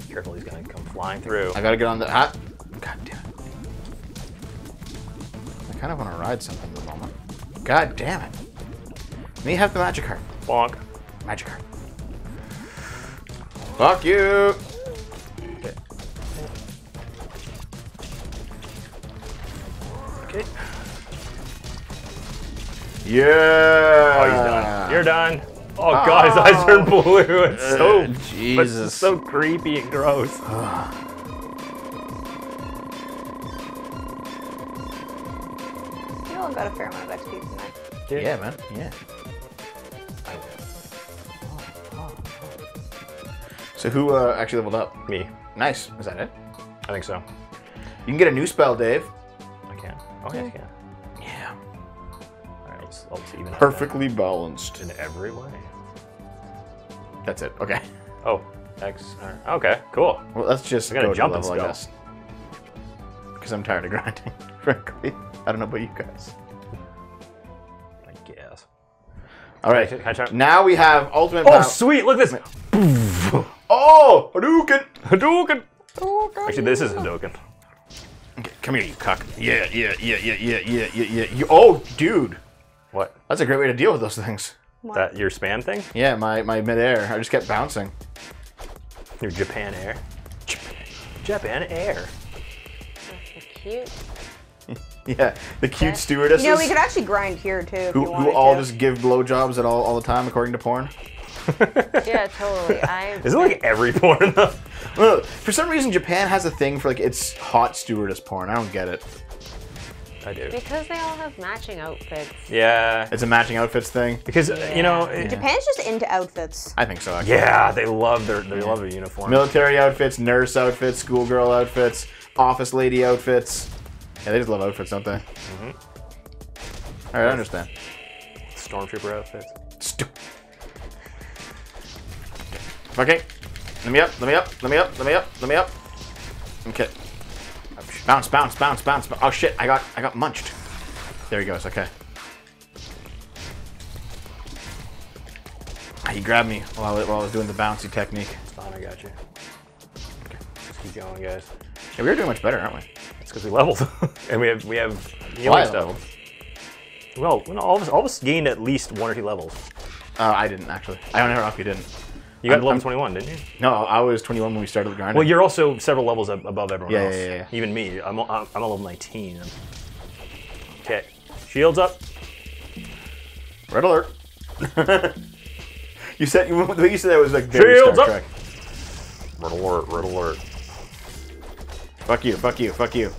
Speaker 3: Careful, he's gonna come flying through.
Speaker 1: I gotta get on the hot. God damn it. I kind of want to ride something at the moment. God damn it. Me have the magic card.
Speaker 3: Bonk.
Speaker 1: Magic card. Fuck you. Yeah.
Speaker 3: Oh, he's done. You're done. Oh god, his eyes turn blue. It's so
Speaker 1: Uh,
Speaker 3: It's
Speaker 1: Jesus.
Speaker 3: so creepy and gross.
Speaker 2: You all got a fair amount of XP from that.
Speaker 1: yeah, man. Yeah. So who uh, actually leveled up?
Speaker 3: Me.
Speaker 1: Nice. Is that it?
Speaker 3: I think so.
Speaker 1: You can get a new spell, Dave.
Speaker 3: I can. Oh yeah, I can.
Speaker 1: Perfectly balanced.
Speaker 3: in every way.
Speaker 1: That's it. Okay.
Speaker 3: Oh, X. Alright. Okay, cool.
Speaker 1: Well, let's just
Speaker 3: I got a
Speaker 1: go to
Speaker 3: jump
Speaker 1: level,
Speaker 3: and
Speaker 1: I guess. Because I'm tired of grinding, frankly. I don't know about you guys.
Speaker 3: I guess.
Speaker 1: All right.
Speaker 3: Can I try-
Speaker 1: Now we have ultimate.
Speaker 3: Oh,
Speaker 1: power-
Speaker 3: sweet! Look at this.
Speaker 1: Oh, Hadouken!
Speaker 3: Hadouken. Actually, this is Hadouken.
Speaker 1: Okay, come here, you cuck. Yeah, yeah, yeah, yeah, yeah, yeah, yeah, yeah. You, oh, dude,
Speaker 3: What?
Speaker 1: that's a great way to deal with those things.
Speaker 3: That your spam thing?
Speaker 1: Yeah, my my midair. I just kept bouncing.
Speaker 3: Your Japan Air. Japan Air.
Speaker 4: cute.
Speaker 1: Yeah, the cute stewardesses
Speaker 2: You know, we could actually grind here too if
Speaker 1: who,
Speaker 2: you
Speaker 1: who all
Speaker 2: to.
Speaker 1: just give blowjobs at all all the time, according to porn.
Speaker 4: Yeah, totally. I
Speaker 3: Is it like every porn though?
Speaker 1: Well, for some reason, Japan has a thing for like its hot stewardess porn. I don't get it.
Speaker 3: I do.
Speaker 4: because they all have matching outfits.
Speaker 3: Yeah.
Speaker 1: It's a matching outfits thing.
Speaker 3: Because uh, you know. it-
Speaker 2: Japan's just into outfits.
Speaker 1: I think so. Actually.
Speaker 3: Yeah, they love their they love their uniform.
Speaker 1: Military outfits, nurse outfits, schoolgirl outfits, office lady outfits. Yeah, they just love outfits, don't they? Mm-hmm. All right, I understand.
Speaker 3: Stormtrooper outfits.
Speaker 1: Stu- okay, let me up, let me up, let me up, let me up, let me up. Okay. Bounce, bounce, bounce, bounce. bounce. Oh shit! I got, I got munched. There he goes. Okay. He grabbed me while I, while I was doing the bouncy technique.
Speaker 3: It's fine, I got you. Let's keep going, guys.
Speaker 1: Yeah, we are doing much better, aren't we?
Speaker 3: It's because we leveled, and we have we have healing stuff.
Speaker 1: leveled?
Speaker 3: Well, all of us all of us gained at least one or two levels.
Speaker 1: Uh, I didn't actually. I don't know if you didn't.
Speaker 3: You got
Speaker 1: I'm-
Speaker 3: level
Speaker 1: I'm-
Speaker 3: 21, didn't you?
Speaker 1: No, I was 21 when we started grinding.
Speaker 3: Well, you're also several levels ab- above everyone
Speaker 1: Yeah,
Speaker 3: else.
Speaker 1: yeah, yeah.
Speaker 3: Even me, I'm I'm I'm a level 19. Okay, shields up.
Speaker 1: Red alert. you said you, the way you said that was like very
Speaker 3: Shields
Speaker 1: Star
Speaker 3: up.
Speaker 1: Trek.
Speaker 3: Red alert, red alert.
Speaker 1: Fuck you, fuck you, fuck you.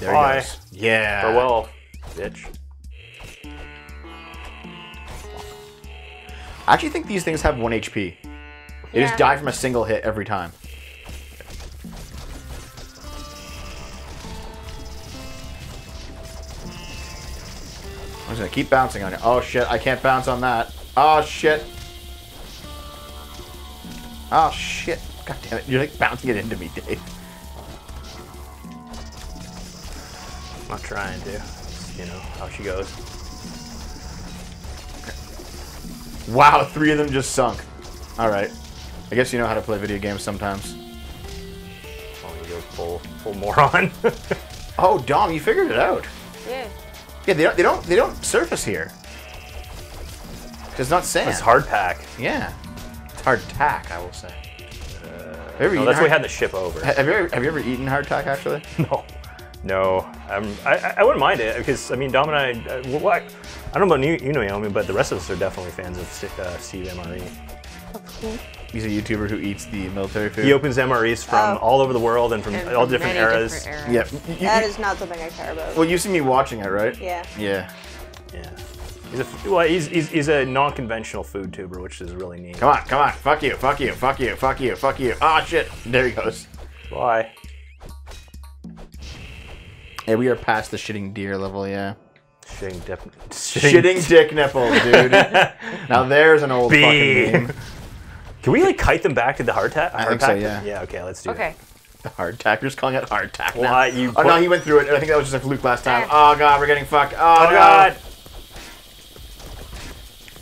Speaker 1: There
Speaker 3: Bye.
Speaker 1: he goes. Yeah.
Speaker 3: Farewell, bitch.
Speaker 1: I actually think these things have one HP. They just die from a single hit every time. I'm just gonna keep bouncing on it. Oh shit, I can't bounce on that. Oh shit. Oh shit. God damn it. You're like bouncing it into me, Dave.
Speaker 3: I'm not trying to. You know how she goes.
Speaker 1: Wow, three of them just sunk. Alright. I guess you know how to play video games sometimes.
Speaker 3: Oh, you go full, full moron.
Speaker 1: Oh, Dom, you figured it out.
Speaker 4: Yeah.
Speaker 1: Yeah, they don't they don't they don't surface here. It's not sand.
Speaker 3: it's hard pack.
Speaker 1: Yeah. It's hard tack, I will say. have, you ever
Speaker 3: No, that's why we had the ship over.
Speaker 1: have you ever have you ever eaten hardtack actually?
Speaker 3: No, no. Um, I, I I wouldn't mind it because I mean Dom and I. Uh, well, what, I don't know about you, you know Naomi, but the rest of us are definitely fans of uh, Steve MRE.
Speaker 1: He's a YouTuber who eats the military food.
Speaker 3: He opens MREs from
Speaker 2: Oh.
Speaker 3: all over the world and from
Speaker 4: And
Speaker 3: all
Speaker 4: from
Speaker 3: different eras.
Speaker 4: different eras.
Speaker 1: Yeah. You- you-
Speaker 2: That is not something I care about.
Speaker 1: well, you see me watching it, right?
Speaker 2: yeah.
Speaker 1: Yeah.
Speaker 3: Yeah. He's a well, he's, he's, he's a non-conventional food tuber, which is really neat.
Speaker 1: Come on, come on. Fuck you, fuck you, fuck you, fuck you, fuck you. Ah, shit. There he goes.
Speaker 3: Why?
Speaker 1: Yeah, we are past the shitting deer level, yeah.
Speaker 3: Shitting, dip,
Speaker 1: Shitting dick nipple, dude. now there's an old
Speaker 3: Bee.
Speaker 1: fucking meme.
Speaker 3: Can we like kite them back to the hardtack?
Speaker 1: I think so, yeah.
Speaker 3: Yeah. Okay. Let's do it.
Speaker 4: Okay.
Speaker 3: The
Speaker 1: hard tack. You're just calling it hardtack now.
Speaker 3: Why, you
Speaker 1: Oh no, he went through it. I think that was just a fluke last time.
Speaker 4: Eh.
Speaker 1: Oh god, we're getting fucked. Oh,
Speaker 3: Oh
Speaker 1: no.
Speaker 3: God!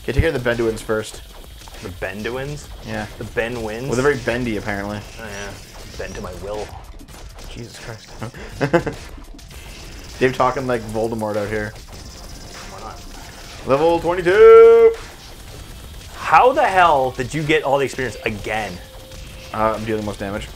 Speaker 1: Okay, take care of the Benduins first.
Speaker 3: The Benduins.
Speaker 1: Yeah.
Speaker 3: The Ben wins.
Speaker 1: Well, they're very bendy, apparently.
Speaker 3: Oh, yeah. Bend to my will.
Speaker 1: Jesus Christ. Dave talking like Voldemort out here. Level 22!
Speaker 3: How the hell did you get all the experience again?
Speaker 1: Uh, I'm dealing most damage.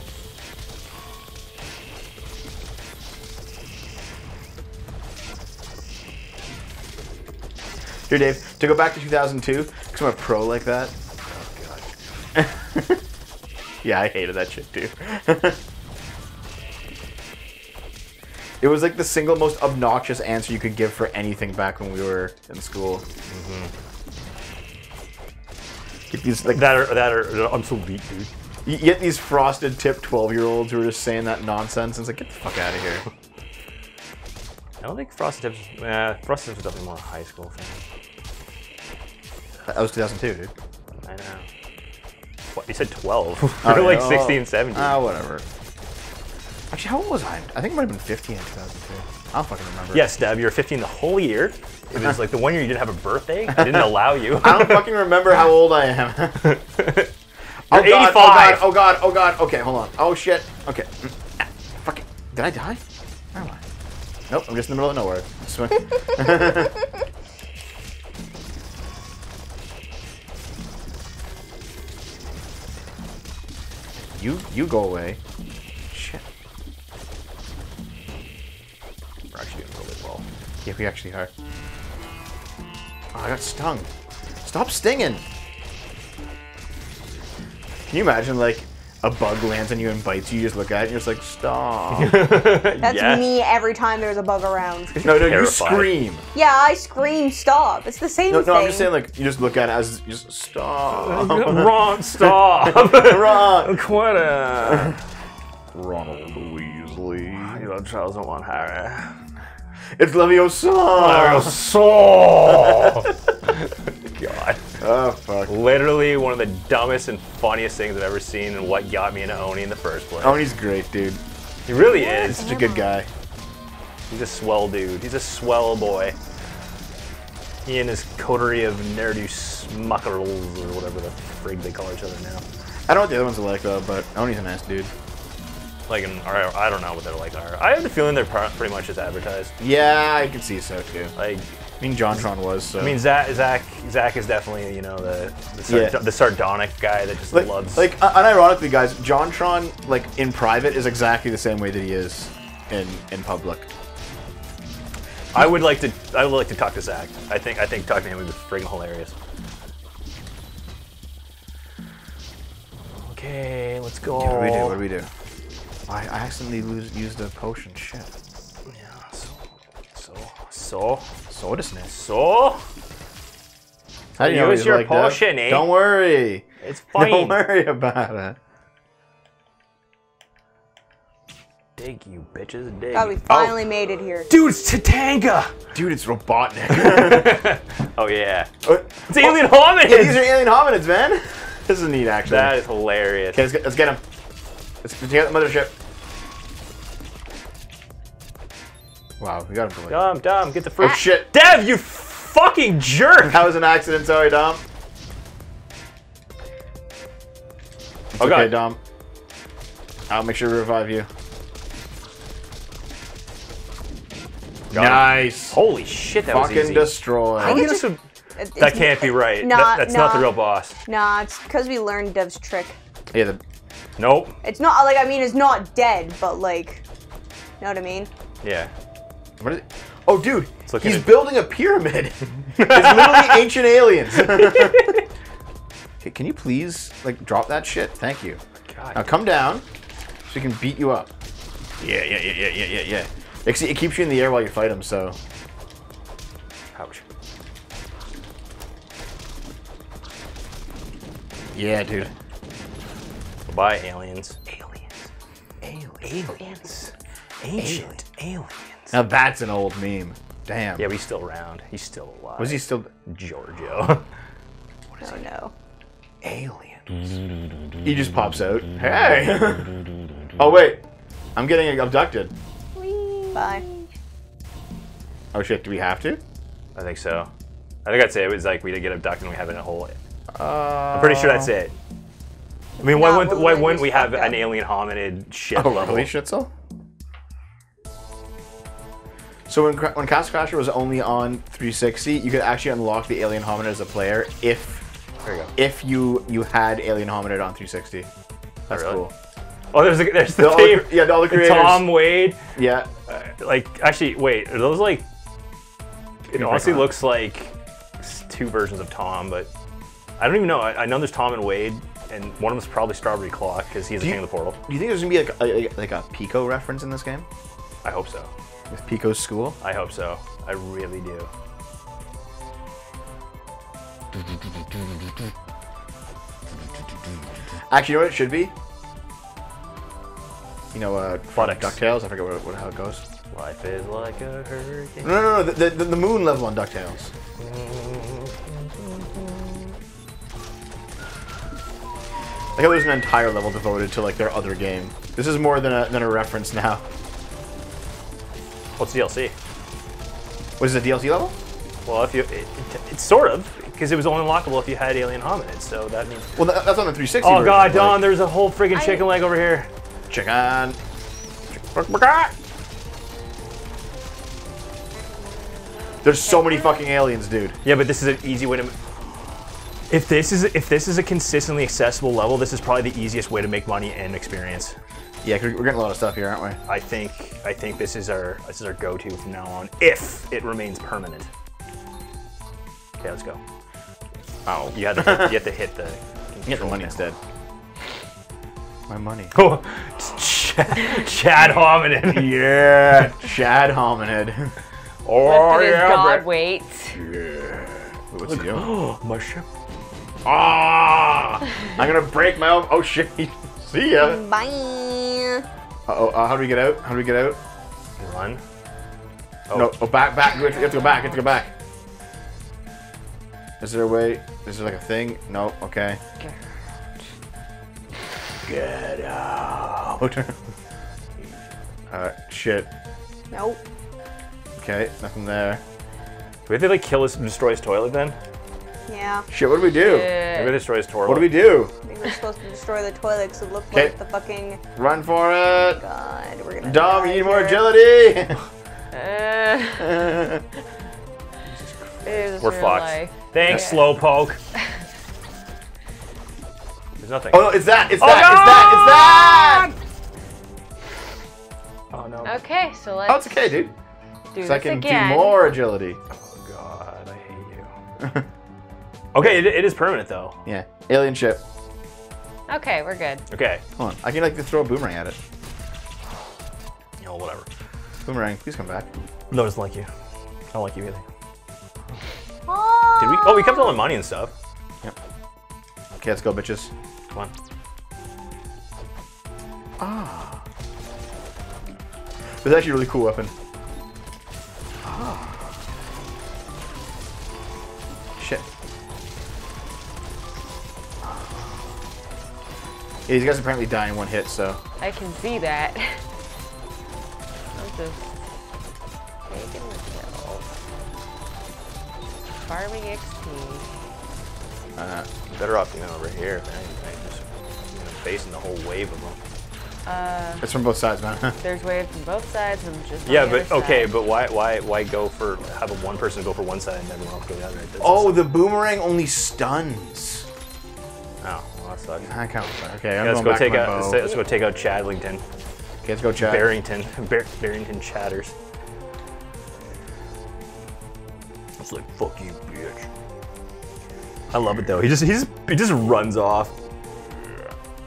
Speaker 1: Here, Dave, to go back to 2002, because I'm a pro like that.
Speaker 3: Oh god.
Speaker 1: Yeah, I hated that shit too. it was like the single most obnoxious answer you could give for anything back when we were in school. Get these like
Speaker 3: That are that are. I'm so beat, dude.
Speaker 1: you get these frosted tip 12 year olds who are just saying that nonsense and it's like get the fuck out of here.
Speaker 3: I don't think Frosted Tips. Uh, Frosted Tips was definitely more a high school thing.
Speaker 1: That was 2002, dude.
Speaker 3: I know. What you said? 12.
Speaker 1: Oh,
Speaker 3: You're like
Speaker 1: yeah.
Speaker 3: 16, 17.
Speaker 1: Ah, whatever. Actually, how old was I? I think it might have been 15 in 2002. I don't fucking remember.
Speaker 3: Yes, Deb, you were 15 the whole year. It was like the one year you didn't have a birthday. I didn't allow you.
Speaker 1: I don't fucking remember how old I am.
Speaker 3: You're
Speaker 1: Oh god,
Speaker 3: 85.
Speaker 1: oh god, oh god, oh god. Okay, hold on. Oh shit. Okay. Mm, ah, Fucking. Did I die? Where am I? Nope, I'm just in the middle of nowhere. Swim. you you go away.
Speaker 3: We're actually doing really well.
Speaker 1: Yeah, we actually are. Oh, ah, I got stung. Stop stinging. Can you imagine like a bug lands on you and bites you? You just look at it and you're just like, stop.
Speaker 2: That's
Speaker 3: Yes.
Speaker 2: me every time there's a bug around.
Speaker 1: no, no, you scream.
Speaker 2: Yeah, I scream stop. It's the same
Speaker 1: No,
Speaker 2: thing.
Speaker 1: no, I'm just saying like you just look at it as you just stop.
Speaker 3: Wrong. Stop.
Speaker 1: Wrong.
Speaker 3: Quit it.
Speaker 1: Ronald Weasley.
Speaker 3: You know, Charles don't want Harry.
Speaker 1: It's Leviosa.
Speaker 3: So. God.
Speaker 1: Oh fuck.
Speaker 3: Literally one of the dumbest and funniest things I've ever seen, and what got me into Oney in the first place.
Speaker 1: Oney's great, dude.
Speaker 3: He really is.
Speaker 1: Such a good guy.
Speaker 3: He's a swell dude. He's a swell boy. He and his coterie of nerdy smuckers or whatever the frig they call each other now.
Speaker 1: I don't know what the other ones are like though, but Oney's a nice dude.
Speaker 3: Like, an, or I don't know what they're like. Are. I have the feeling they're pretty much as advertised.
Speaker 1: Yeah, I can see so too.
Speaker 3: Like,
Speaker 1: I mean, JonTron was. So.
Speaker 3: I mean, Zach, Zach, Zach is definitely you know the the, sard-
Speaker 1: Yeah.
Speaker 3: the sardonic guy that just
Speaker 1: like,
Speaker 3: loves.
Speaker 1: like uh, unironically, guys, JonTron, like in private, is exactly the same way that he is in in public.
Speaker 3: I would like to. I would like to talk to Zach. I think. I think talking to him would be freaking hilarious. Okay, let's go.
Speaker 1: What do we do? What do we do? I, I accidentally lose, used a potion. Shit.
Speaker 3: Yeah, so, so, so,
Speaker 1: Sordusness.
Speaker 3: so.
Speaker 1: How do you
Speaker 3: Use your
Speaker 1: like that?
Speaker 3: potion, eh?
Speaker 1: Don't worry.
Speaker 3: It's fine.
Speaker 1: Don't worry about it.
Speaker 3: Dig, you bitches, dig.
Speaker 2: God, we finally made it here.
Speaker 3: Dude, it's Tatanga!
Speaker 1: Dude, it's Robotnik.
Speaker 3: oh, yeah.
Speaker 1: Uh,
Speaker 3: It's alien hominids!
Speaker 1: yeah, these are alien hominids, man. This is neat, actually.
Speaker 3: that is hilarious.
Speaker 1: Okay, let's get, let's get him. Let's, let's get the mothership. Wow, we got him. From like,
Speaker 3: Dom, Dom, get the
Speaker 1: oh shit!
Speaker 3: Dev, you fucking jerk!
Speaker 1: That was an accident. Sorry, Dom. It's
Speaker 3: Oh,
Speaker 1: okay,
Speaker 3: God.
Speaker 1: Dom. I'll make sure to revive you.
Speaker 3: Got him.
Speaker 1: nice.
Speaker 3: Holy shit, that was
Speaker 1: Fucking
Speaker 3: easy.
Speaker 1: destroy.
Speaker 3: How we
Speaker 2: it's just-
Speaker 3: sub- that
Speaker 2: it's-
Speaker 3: can't be right.
Speaker 2: Nah,
Speaker 3: That- that's not the real boss.
Speaker 2: Nah, it's because we learned Dev's trick.
Speaker 1: Yeah, the,
Speaker 3: Nope.
Speaker 2: It's not like I mean, it's not dead, but like, know what I mean?
Speaker 3: Yeah.
Speaker 1: What is it? Oh, dude, he's building a pyramid. it's literally ancient aliens. okay, can you please like drop that shit? Thank you.
Speaker 3: God.
Speaker 1: Now come down, so we can beat you up. Yeah, yeah, yeah, yeah, yeah, yeah, yeah. It, keeps you in the air while you fight him, so.
Speaker 3: Ouch.
Speaker 1: Yeah, dude.
Speaker 3: Bye, aliens.
Speaker 1: Aliens.
Speaker 3: Aliens. Ancient aliens.
Speaker 1: Now that's an old meme. Damn.
Speaker 3: Yeah, but he's still around. He's still alive.
Speaker 1: Was he still
Speaker 3: Giorgio?
Speaker 2: Oh no.
Speaker 1: Aliens. He just pops out. Hey. oh wait, I'm getting abducted.
Speaker 2: Bye.
Speaker 1: Oh shit, do we have to?
Speaker 3: I think so. I think I'd say it was like we did get abducted and we have it in a whole.
Speaker 1: Uh,
Speaker 3: I'm pretty sure that's it. I mean, why wouldn't
Speaker 2: we'll
Speaker 3: why wouldn't we have
Speaker 2: fuck
Speaker 3: an alien hominid ship
Speaker 1: Oh,
Speaker 3: level?
Speaker 1: really, Schnitzel? So when when Castle Crasher was only on 360, you could actually unlock the Alien Hominid as a player if
Speaker 3: There you go.
Speaker 1: if you you had Alien Hominid on 360. That's
Speaker 3: really?
Speaker 1: cool.
Speaker 3: Oh, there's the, there's the
Speaker 1: The, all the
Speaker 3: team.
Speaker 1: cre- yeah, the, all the creators.
Speaker 3: Tom Wade.
Speaker 1: Yeah.
Speaker 3: Uh, like, actually, wait, are those like? It honestly looks like two versions of Tom, but I don't even know. I, I know there's Tom and Wade, and one of them's probably Strawberry Clock because he's a
Speaker 1: you-
Speaker 3: king of the portal.
Speaker 1: Do you think there's gonna be like a- like a Pico reference in this game
Speaker 3: I hope so.
Speaker 1: With Pico's school?
Speaker 3: I hope so. I really do.
Speaker 1: Actually, you know what it should be? You know, uh,
Speaker 3: Buttocks.
Speaker 1: Ducktales. I forget what, what how it goes.
Speaker 3: Life is like a hurricane.
Speaker 1: No, no, no. The, the, the moon level on Ducktales. Like how there's an entire level devoted to like their other game. This is more than a than a reference now.
Speaker 3: What's DLC?
Speaker 1: Was it a DLC level?
Speaker 3: Well, if you, it, it, it's sort of because it was only unlockable if you had alien hominids. So that means.
Speaker 1: Well, that, that's on the 360.
Speaker 3: Oh
Speaker 1: version,
Speaker 3: God,
Speaker 1: like-
Speaker 3: Don! There's a whole friggin'
Speaker 4: I-
Speaker 3: chicken leg over here.
Speaker 1: Chicken. There's so many fucking aliens, dude.
Speaker 3: Yeah, but this is an easy way to. If this is if this is a consistently accessible level, this is probably the easiest way to make money and experience.
Speaker 1: Yeah, 'cause we're getting a lot of stuff here, aren't we?
Speaker 3: I think I think this is our this is our go-to from now on, if it remains permanent. Okay, let's go.
Speaker 1: Oh,
Speaker 3: You had to hit, you have to hit the.
Speaker 1: Get the money instead. My money.
Speaker 3: Oh, Chad, Chad Hominin.
Speaker 1: Yeah, Chad hominid.
Speaker 3: Oh
Speaker 4: Lifted his
Speaker 3: yeah,
Speaker 4: god
Speaker 3: bro.
Speaker 4: weight.
Speaker 1: What's he doing?
Speaker 3: My ship.
Speaker 1: Ah! I'm gonna break my own. Oh shit! See ya.
Speaker 2: Bye.
Speaker 1: Uh oh. Uh, how do we get out? How do we get out?
Speaker 3: Run. Oh.
Speaker 1: No. Oh, back, back. You have, to, we have to go back. You have to go back. Is there a way? Is there like a thing? No. Okay. Get out. uh, shit.
Speaker 2: Nope.
Speaker 1: Okay, nothing there.
Speaker 3: Do we have to like kill his destroy his toilet then?
Speaker 2: Yeah.
Speaker 1: Shit, what do we do?
Speaker 3: Maybe
Speaker 4: Uh,
Speaker 3: destroy his toilet.
Speaker 1: What do we do?
Speaker 2: I think we're supposed to destroy the toilet because it looked like the fucking.
Speaker 1: Run for it!
Speaker 2: God, we're gonna.
Speaker 1: Dom,
Speaker 2: die
Speaker 1: you need more agility!
Speaker 4: uh, it is
Speaker 3: We're fucked.
Speaker 4: life.
Speaker 3: Thanks,
Speaker 4: Yeah.
Speaker 3: Slowpoke. There's nothing.
Speaker 1: oh no, it's that! It's
Speaker 3: Oh,
Speaker 1: that! It's that! It's that!
Speaker 3: Oh, no.
Speaker 4: Okay, so let's
Speaker 1: Oh, it's okay, dude.
Speaker 4: do
Speaker 1: So I can
Speaker 4: again.
Speaker 1: do more agility.
Speaker 3: Oh god, I hate you. okay, it, it is permanent though.
Speaker 1: Yeah. Alien ship.
Speaker 4: Okay, we're good.
Speaker 3: Okay.
Speaker 1: Hold on. I can like throw a boomerang at it.
Speaker 3: You know, whatever.
Speaker 1: Boomerang, please come back.
Speaker 3: No, doesn't like you. I don't like you either.
Speaker 2: Oh,
Speaker 3: Did we? Oh, we kept all the money and stuff.
Speaker 1: Yep. Okay, let's go, bitches.
Speaker 3: Come on.
Speaker 1: Ah. It's actually a really cool weapon. Yeah, these guys apparently die in one hit, so.
Speaker 4: I can see that. I'm just taking the kills. Farming XP.
Speaker 1: Uh,
Speaker 3: Better off being over here, if anything. Just you know, facing the whole wave of them.
Speaker 4: Uh,
Speaker 1: it's from both sides, man.
Speaker 4: there's waves from both sides. I'm just
Speaker 3: Yeah, but okay,
Speaker 4: side.
Speaker 3: but why why why go for have a one person go for one side and everyone else go the other? That's
Speaker 1: oh, the boomerang only stuns.
Speaker 3: That sucks.
Speaker 1: I count. Okay, I'm
Speaker 3: Yeah, let's
Speaker 1: going
Speaker 3: go take
Speaker 1: to
Speaker 3: out. Let's, let's go take out Chadlington,
Speaker 1: Okay, let's go, Chad.
Speaker 3: Barrington, Bar- Barrington Chatters. It's like fuck you, bitch. I love it though. He just he just he just runs off.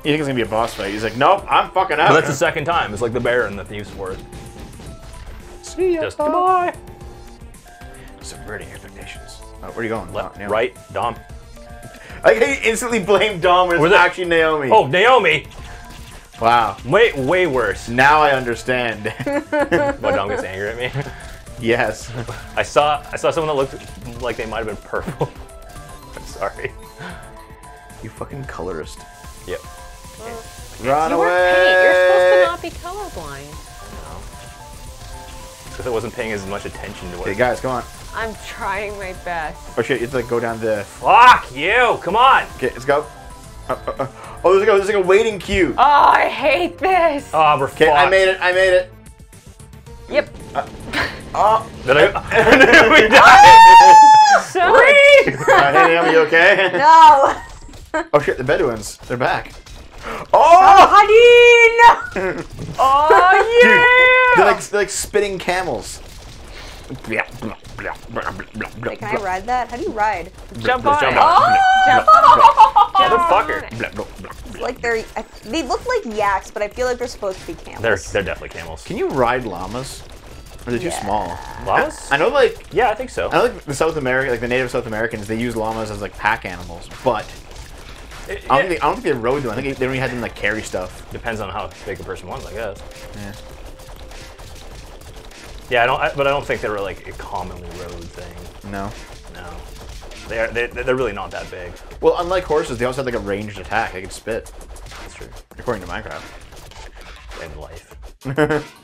Speaker 1: You think it's gonna be a boss fight? He's like, nope, I'm fucking out.
Speaker 3: But that's the second time. It's like the bear in the Thieves' Forest.
Speaker 1: See ya.
Speaker 3: Just goodbye.
Speaker 1: Subverting expectations. Oh, where are you going?
Speaker 3: Left,
Speaker 1: Oh,
Speaker 3: right, Dom.
Speaker 1: Like he instantly blamed Dom when it's
Speaker 3: it?
Speaker 1: actually Naomi.
Speaker 3: Oh, Naomi.
Speaker 1: wow.
Speaker 3: Way way worse.
Speaker 1: Now I understand.
Speaker 3: Why Dom gets angry at me.
Speaker 1: yes.
Speaker 3: I saw I saw someone that looked like they might have been purple. I'm sorry.
Speaker 1: You fucking colorist.
Speaker 3: Yep.
Speaker 1: Run
Speaker 4: You
Speaker 1: away.
Speaker 4: were paint. You're supposed to not be colorblind.
Speaker 3: Because I wasn't paying as much attention to what.
Speaker 1: Hey guys, come on.
Speaker 4: I'm trying my best.
Speaker 1: Oh shit, you have to like go down the.
Speaker 3: Fuck you! Come on!
Speaker 1: Okay, let's go. Uh, uh, uh. Oh, there's like, a, there's like a waiting queue.
Speaker 4: Oh, I hate this.
Speaker 3: Oh, we're
Speaker 1: Okay, I made it. I made it.
Speaker 4: yep.
Speaker 1: Oh.
Speaker 3: Did I? we died.
Speaker 4: So
Speaker 1: Uh, hey, Naomi, you okay?
Speaker 2: no.
Speaker 1: oh shit, the Bedouins. They're back. Oh!
Speaker 2: Hadin!
Speaker 4: Oh yeah.
Speaker 1: They're like, they're like spitting camels.
Speaker 2: Wait, can I ride that? How do you ride?
Speaker 4: Jump on.
Speaker 3: Oh, jump
Speaker 4: it.
Speaker 3: on.
Speaker 4: Jump on.
Speaker 3: Motherfucker.
Speaker 4: Jump on it.
Speaker 2: It's like they're. I, they look like yaks, but I feel like they're supposed to be camels.
Speaker 3: They're they're definitely camels.
Speaker 1: Can you ride llamas? Or are they too
Speaker 2: Yeah.
Speaker 1: small?
Speaker 3: Llamas?
Speaker 1: I know, like,
Speaker 3: Yeah, I think so.
Speaker 1: I know, like the South America, like the native South Americans, they use llamas as like pack animals, but I don't, think they, I don't think they rode them. I think they only had them like carry stuff.
Speaker 3: Depends on how big a person wants, I guess.
Speaker 1: Yeah.
Speaker 3: Yeah, I don't. I, but I don't think they were like a commonly rode thing.
Speaker 1: No.
Speaker 3: No. They are. They, they're really not that big.
Speaker 1: Well, unlike horses, they also have like a ranged attack. They can spit,
Speaker 3: That's true.
Speaker 1: according to Minecraft.
Speaker 3: And life.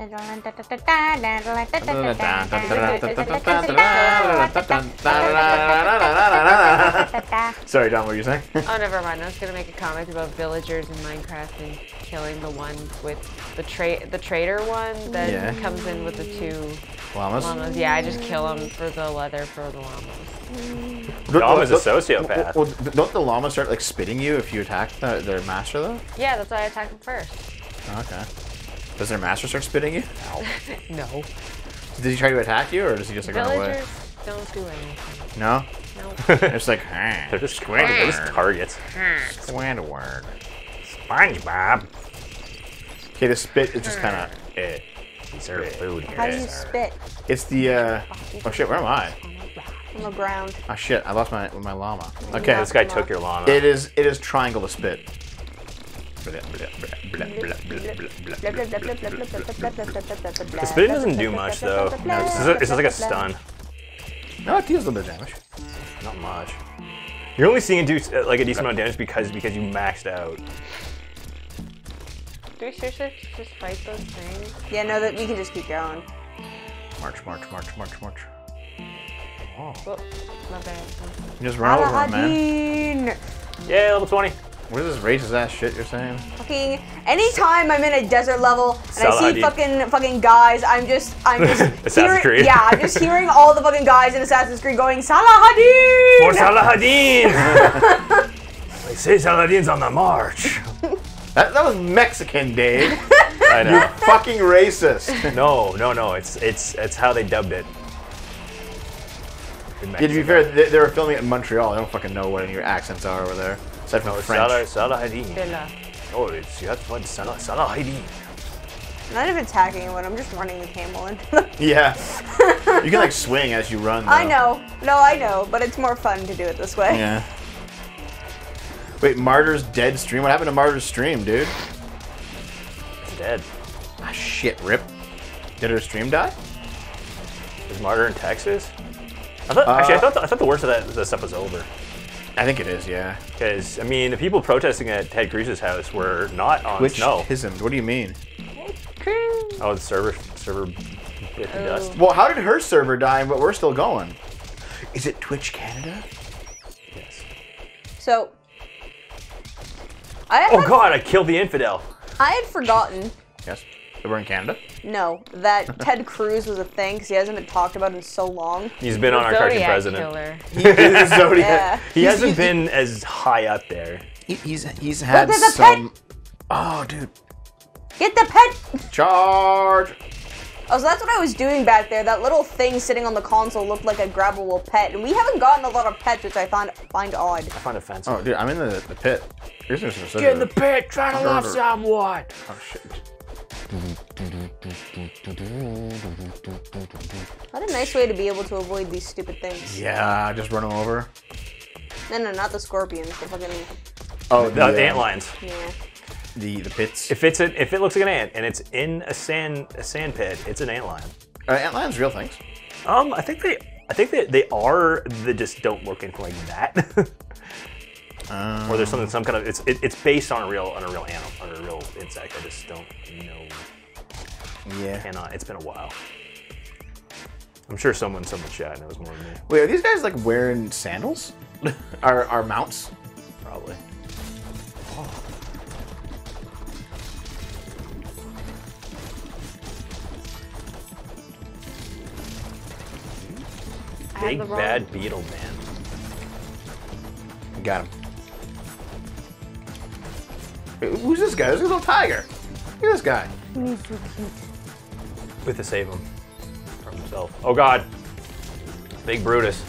Speaker 1: Sorry, Don. What were you saying?
Speaker 4: Oh, never mind. I was gonna make a comment about villagers in Minecraft and killing the one with the tra- the trader one that
Speaker 1: Yeah.
Speaker 4: comes in with the two
Speaker 1: Llamas.
Speaker 4: llamas. Yeah, I just kill them for the leather for the llamas.
Speaker 3: Dom is a
Speaker 1: Don't-
Speaker 3: sociopath.
Speaker 1: Well, don't the llamas start like spitting you if you attack the, their master though?
Speaker 4: Yeah, that's why I attack them first.
Speaker 1: Okay. Does their master start spitting you?
Speaker 4: No. No.
Speaker 1: Did he try to attack you, or does he just like run away?
Speaker 4: Villagers don't do anything.
Speaker 1: No.
Speaker 4: No.
Speaker 1: It's like
Speaker 3: They're just they're just targets.
Speaker 1: Squidward.
Speaker 3: SpongeBob.
Speaker 1: Okay, the spit is just kind of. Eh.
Speaker 3: Serve food.
Speaker 2: How do you spit
Speaker 1: It's the. uh... Oh shit, where am I?
Speaker 2: on the ground?
Speaker 1: Oh shit, I lost my my llama. Okay,
Speaker 3: This guy took your llama.
Speaker 1: it is it is triangle to spit.
Speaker 4: The
Speaker 3: The spit doesn't do much though. No, it's, just, it's just like a stun.
Speaker 1: No, it deals a little bit of damage.
Speaker 3: Not much. You're only seeing it do uh, like a decent amount of damage because because you maxed out.
Speaker 4: Do we seriously just fight those things?
Speaker 2: Yeah, no, that we can just keep going.
Speaker 1: March, march, march, march, march.
Speaker 4: Oh, my bad.
Speaker 1: Just run over him, man.
Speaker 2: Aladdin!
Speaker 3: Yeah, level 20.
Speaker 1: What is this racist ass shit you're saying?
Speaker 2: Fucking anytime I'm in a desert level and I see
Speaker 3: Saladin.
Speaker 2: fucking fucking guys, I'm just I'm just
Speaker 3: Assassin's
Speaker 2: hearing,
Speaker 3: Creed.
Speaker 2: yeah, I'm just hearing all the fucking guys in Assassin's Creed going Salahadin.
Speaker 3: More Saladin! they say Saladin's on the march.
Speaker 1: That, that was Mexican, Dave.
Speaker 3: I know.
Speaker 1: Fucking racist.
Speaker 3: No, no, no. It's it's it's how they dubbed it. In
Speaker 1: Yeah, to be fair, they, they were filming it in Montreal. I don't fucking know what any of your accents are over there. Aside from
Speaker 3: No,
Speaker 1: French.
Speaker 3: Salah, Salah Hadid.
Speaker 4: Villa.
Speaker 3: Oh, it's you have to find Salah, Salah Hadid.
Speaker 2: I'm not even attacking anyone. I'm just running the camel into them.
Speaker 1: Yeah. you can like swing as you run.
Speaker 2: I know. No, I know. But it's more fun to do it this way.
Speaker 1: Yeah. Wait, Martyr's dead stream? What happened to Martyr's stream, dude?
Speaker 3: It's dead.
Speaker 1: Ah, shit, rip. Did her stream die?
Speaker 3: Is Martyr in Texas? I thought, actually, I
Speaker 1: Uh,
Speaker 3: thought the, I thought the worst of that, that stuff was over.
Speaker 1: I think it is, yeah.
Speaker 3: Because I mean, the people protesting at Ted Cruz's house were not on
Speaker 1: Which
Speaker 3: snow.
Speaker 1: isms? What do you mean?
Speaker 3: Oh, the server server bit the dust. Oh.
Speaker 1: Well, how did her server die, but we're still going? Is it Twitch Canada?
Speaker 3: Yes.
Speaker 2: So. I had,
Speaker 3: Oh God, I killed the infidel.
Speaker 2: I had forgotten,
Speaker 1: Yes. We're in Canada.
Speaker 2: no, that Ted Cruz was a thing because he hasn't been talked about in so long.
Speaker 3: He's been on our cartoon president.
Speaker 4: killer.
Speaker 1: He is Zodiac.
Speaker 2: Yeah.
Speaker 3: He
Speaker 1: He's-
Speaker 3: hasn't
Speaker 1: he-
Speaker 3: been as high up there.
Speaker 1: He, he's he's had
Speaker 2: there's a
Speaker 1: some. Oh, dude.
Speaker 2: Get the pet!
Speaker 1: Charge.
Speaker 2: Oh, so that's what I was doing back there. That little thing sitting on the console looked like a grabbable pet, and we haven't gotten a lot of pets, which I find find odd.
Speaker 3: I find it offensive.
Speaker 1: Oh, dude, I'm in the, the pit. Here's.
Speaker 3: Get in the pit, trying to love
Speaker 1: Murder.
Speaker 3: someone.
Speaker 1: Oh shit.
Speaker 2: What a nice way to be able to avoid these stupid things.
Speaker 1: Yeah, just run them over.
Speaker 2: No, no, not the scorpions. The fucking
Speaker 1: Oh,
Speaker 3: The
Speaker 1: uh,
Speaker 3: ant lions.
Speaker 2: yeah.
Speaker 1: The the pits.
Speaker 3: If it's a, if it looks like an ant and it's in a sand a sand pit, it's an ant lion.
Speaker 1: Uh, ant lions, real things.
Speaker 3: Um, I think they I think that they are. They just don't look anything like that. or there's something some kind of it's it, it's based on a real on a real animal on a real insect. I just don't know.
Speaker 1: Yeah.
Speaker 3: Cannot. It's been a while. I'm sure someone someone chat knows more than me.
Speaker 1: Wait, are these guys like wearing sandals? are are mounts?
Speaker 3: Probably.
Speaker 4: I had
Speaker 3: Big bad beetle man.
Speaker 1: Got him. Wait, who's this guy? This is a little tiger. Look at this guy.
Speaker 3: We have to save him from himself. Oh God. Big Brutus.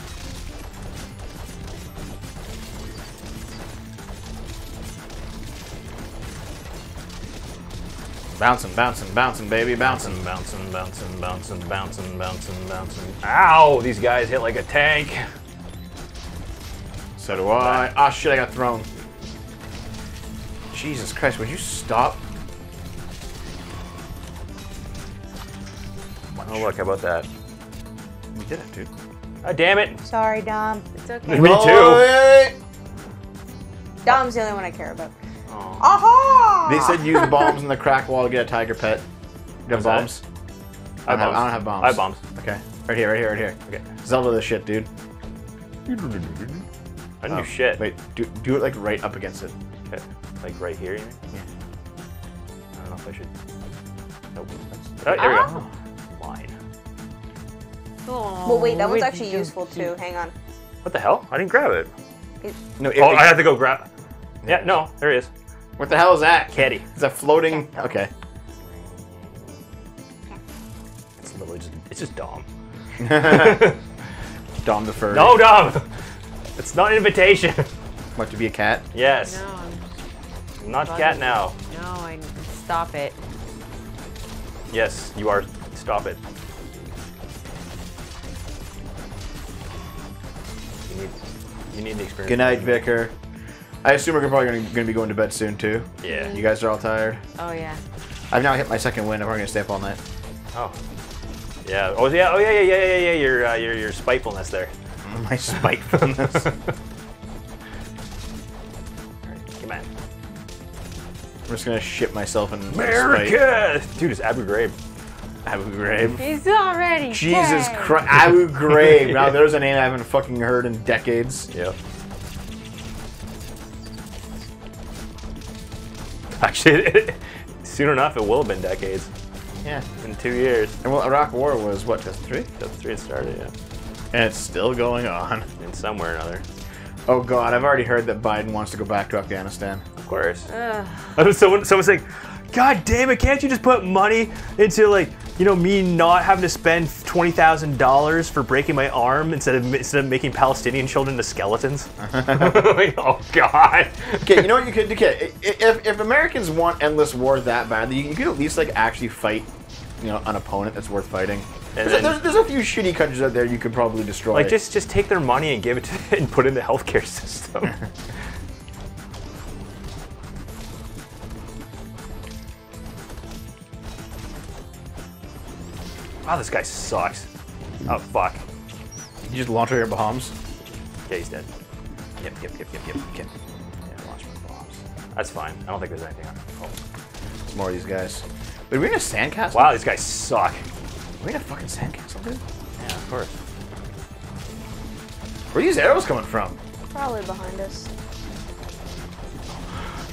Speaker 1: Bouncing, bouncing, bouncing, baby, bouncing.
Speaker 3: Bouncing, bouncing, bouncing, bouncing, bouncing, bouncing. Ow! These guys hit like a tank.
Speaker 1: So do I. Ah, shit, I got thrown. Jesus Christ, would you stop?
Speaker 3: Oh look, how about that?
Speaker 1: We did it, dude.
Speaker 3: Ah, damn it!
Speaker 2: Sorry, Dom.
Speaker 4: It's okay.
Speaker 3: Me
Speaker 1: Oh,
Speaker 3: too.
Speaker 2: Dom's the only one I care about.
Speaker 3: Oh.
Speaker 2: Aha!
Speaker 1: They said use bombs in the crack wall to get a tiger pet. You have bombs?
Speaker 3: I
Speaker 1: I don't, have,
Speaker 3: have bombs.
Speaker 1: I don't have bombs.
Speaker 3: I have bombs.
Speaker 1: Okay. Right here, right here, right here.
Speaker 3: Okay.
Speaker 1: Zelda the shit, dude.
Speaker 3: I knew
Speaker 1: Oh,
Speaker 3: shit.
Speaker 1: Wait, do, do it like right up against it.
Speaker 3: Okay. Like right here, you mean?
Speaker 1: Yeah.
Speaker 3: I don't know if I should. Nope. Oh, there we go. Ah. Line.
Speaker 2: Well, wait, that one's actually useful too. Hang on.
Speaker 3: What the hell? I didn't grab it.
Speaker 1: No, it,
Speaker 3: Oh, I have to go grab. Yeah, no, there he is.
Speaker 1: what the hell is that?
Speaker 3: Caddy.
Speaker 1: Is that floating? Okay.
Speaker 3: It's literally just, it's just Dom.
Speaker 1: Dom the furry.
Speaker 3: No, Dom! It's not an invitation.
Speaker 1: What, to be a cat?
Speaker 3: yes.
Speaker 4: No, I'm,
Speaker 3: I'm not cat now.
Speaker 4: no, I stop it.
Speaker 3: Yes, you are. Stop it. You need, you need the experience.
Speaker 1: Good night, Vicar. I assume we're probably gonna, gonna be going to bed soon too.
Speaker 3: Yeah.
Speaker 1: You guys are all tired.
Speaker 4: Oh yeah.
Speaker 1: I've now hit my second win. I'm probably gonna stay up all night.
Speaker 3: Oh. Yeah. Oh yeah. Oh yeah. Yeah. Yeah. Yeah. Yeah. Your uh, your your spitefulness there.
Speaker 1: My spitefulness. just gonna shit myself in spite.
Speaker 3: America, dude, it's Abu Ghraib.
Speaker 1: Abu Ghraib.
Speaker 4: He's already
Speaker 1: Jesus. Christ, Abu Ghraib. Now there's a name I haven't fucking heard in decades.
Speaker 3: Yep. Actually, soon enough, it will have been decades.
Speaker 1: Yeah.
Speaker 3: In two years.
Speaker 1: And well, Iraq War was what, 2003?
Speaker 3: That's three it started, yeah.
Speaker 1: And it's still going on.
Speaker 3: In somewhere or another.
Speaker 1: Oh god, I've already heard that Biden wants to go back to Afghanistan.
Speaker 3: Of course.
Speaker 4: Ugh.
Speaker 3: I was someone someone saying, God damn it, can't you just put money into like you know, me not having to spend twenty thousand dollars for breaking my arm instead of instead of making Palestinian children into skeletons. Like, oh God.
Speaker 1: Okay, you know what you could do? Okay, if, if Americans want endless war that badly, you, you could at least like actually fight, you know, an opponent that's worth fighting.
Speaker 3: And
Speaker 1: There's,
Speaker 3: then-
Speaker 1: there's, there's a few shitty countries out there you could probably destroy.
Speaker 3: Like just just take their money and give it to and put it in the healthcare system. Wow, this guy sucks. Oh fuck.
Speaker 1: you just launch all your bombs.
Speaker 3: Yeah, he's dead.
Speaker 1: Yep, yep, yep, yep, yep. Okay. Yeah, launch my bombs.
Speaker 3: That's fine. I don't think there's anything on. Oh.
Speaker 1: There's more of these guys. Wait, are we in a sandcastle?
Speaker 3: Wow, these guys suck.
Speaker 1: Are we in a fucking sandcastle, dude?
Speaker 3: Yeah, of course.
Speaker 1: Where are these arrows coming from?
Speaker 2: Probably behind us.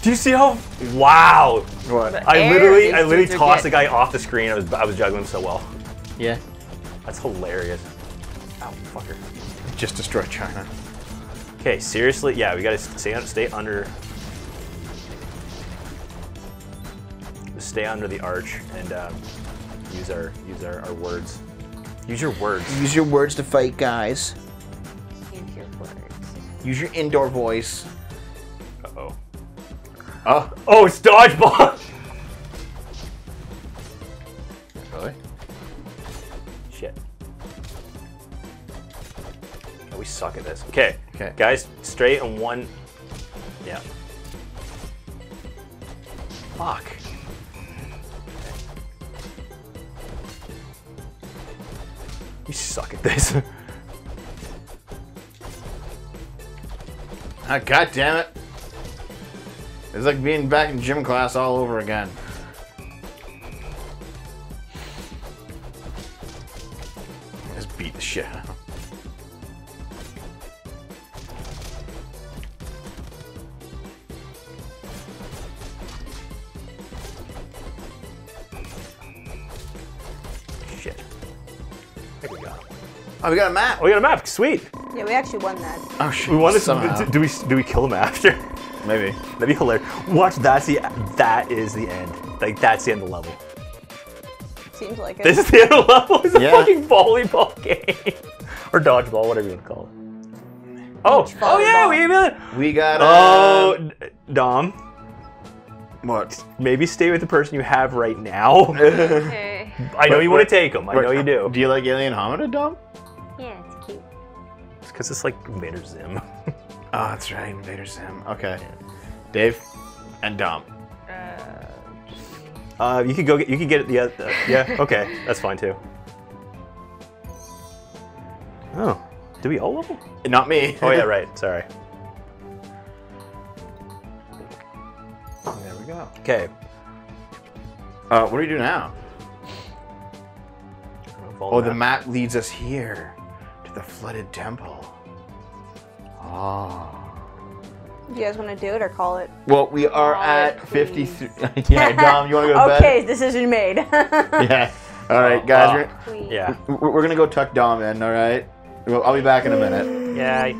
Speaker 3: Do you see how? Wow.
Speaker 1: What?
Speaker 3: I literally, I literally
Speaker 4: dudes are
Speaker 3: tossed the guy off the screen. I was, I was juggling so well.
Speaker 1: Yeah.
Speaker 3: That's hilarious. Ow, fucker.
Speaker 1: Just destroy China.
Speaker 3: Okay, seriously, yeah, we gotta stay stay under. Stay under the arch and um, use our use our, our words. Use your words.
Speaker 1: Use your words to fight, guys.
Speaker 4: Use your words.
Speaker 1: Use your indoor voice.
Speaker 3: Uh oh.
Speaker 1: Oh.
Speaker 3: Oh, it's dodgeball. suck at this. Okay.
Speaker 1: Okay.
Speaker 3: Guys, straight and one. Yeah.
Speaker 1: Fuck.
Speaker 3: You suck at this.
Speaker 1: Ah, God damn it. It's like being back in gym class all over again.
Speaker 3: I think we got.
Speaker 1: Oh, we got a map.
Speaker 3: Oh, we got a map. Sweet.
Speaker 2: Yeah, we actually won that.
Speaker 1: Oh shit.
Speaker 3: We want to.
Speaker 1: Somehow.
Speaker 3: Do we do we kill him after?
Speaker 1: Maybe.
Speaker 3: That'd be hilarious. Watch. That's the. That is the end. Like that's the end of the level.
Speaker 2: Seems like it.
Speaker 3: This is the end of the level. It's a fucking volleyball game or dodgeball, whatever you want to call it. Oh. Oh yeah. We even.
Speaker 1: We got.
Speaker 3: Oh,
Speaker 1: um,
Speaker 3: Dom.
Speaker 1: What?
Speaker 3: Maybe stay with the person you have right now.
Speaker 4: Okay.
Speaker 3: I know
Speaker 1: Wait,
Speaker 3: you want to take them. I know you do.
Speaker 1: Do you like Alien Hominid, Dom?
Speaker 4: Yeah, it's cute.
Speaker 3: It's because it's like Invader Zim.
Speaker 1: Oh, that's right. Invader Zim. Okay. Dave and Dom.
Speaker 3: Uh, you could go get. You could get it. The other. yeah. Okay. That's fine too. Oh. Do we all level?
Speaker 1: Not me.
Speaker 3: Oh yeah. Right. Sorry. There we go. Okay.
Speaker 1: Uh, what do we do now? Oh, the map leads us here to the flooded temple. Oh.
Speaker 2: Do you guys want to do it or call it?
Speaker 1: Well, we are
Speaker 2: Oh,
Speaker 1: at
Speaker 2: please.
Speaker 1: 53. yeah, Dom, you want to go to
Speaker 2: okay, decision made.
Speaker 1: Yeah. All right, guys.
Speaker 3: Oh. Yeah.
Speaker 1: We're, we're, we're going to go tuck Dom in, all right? I'll be back in a minute.
Speaker 3: Yeah.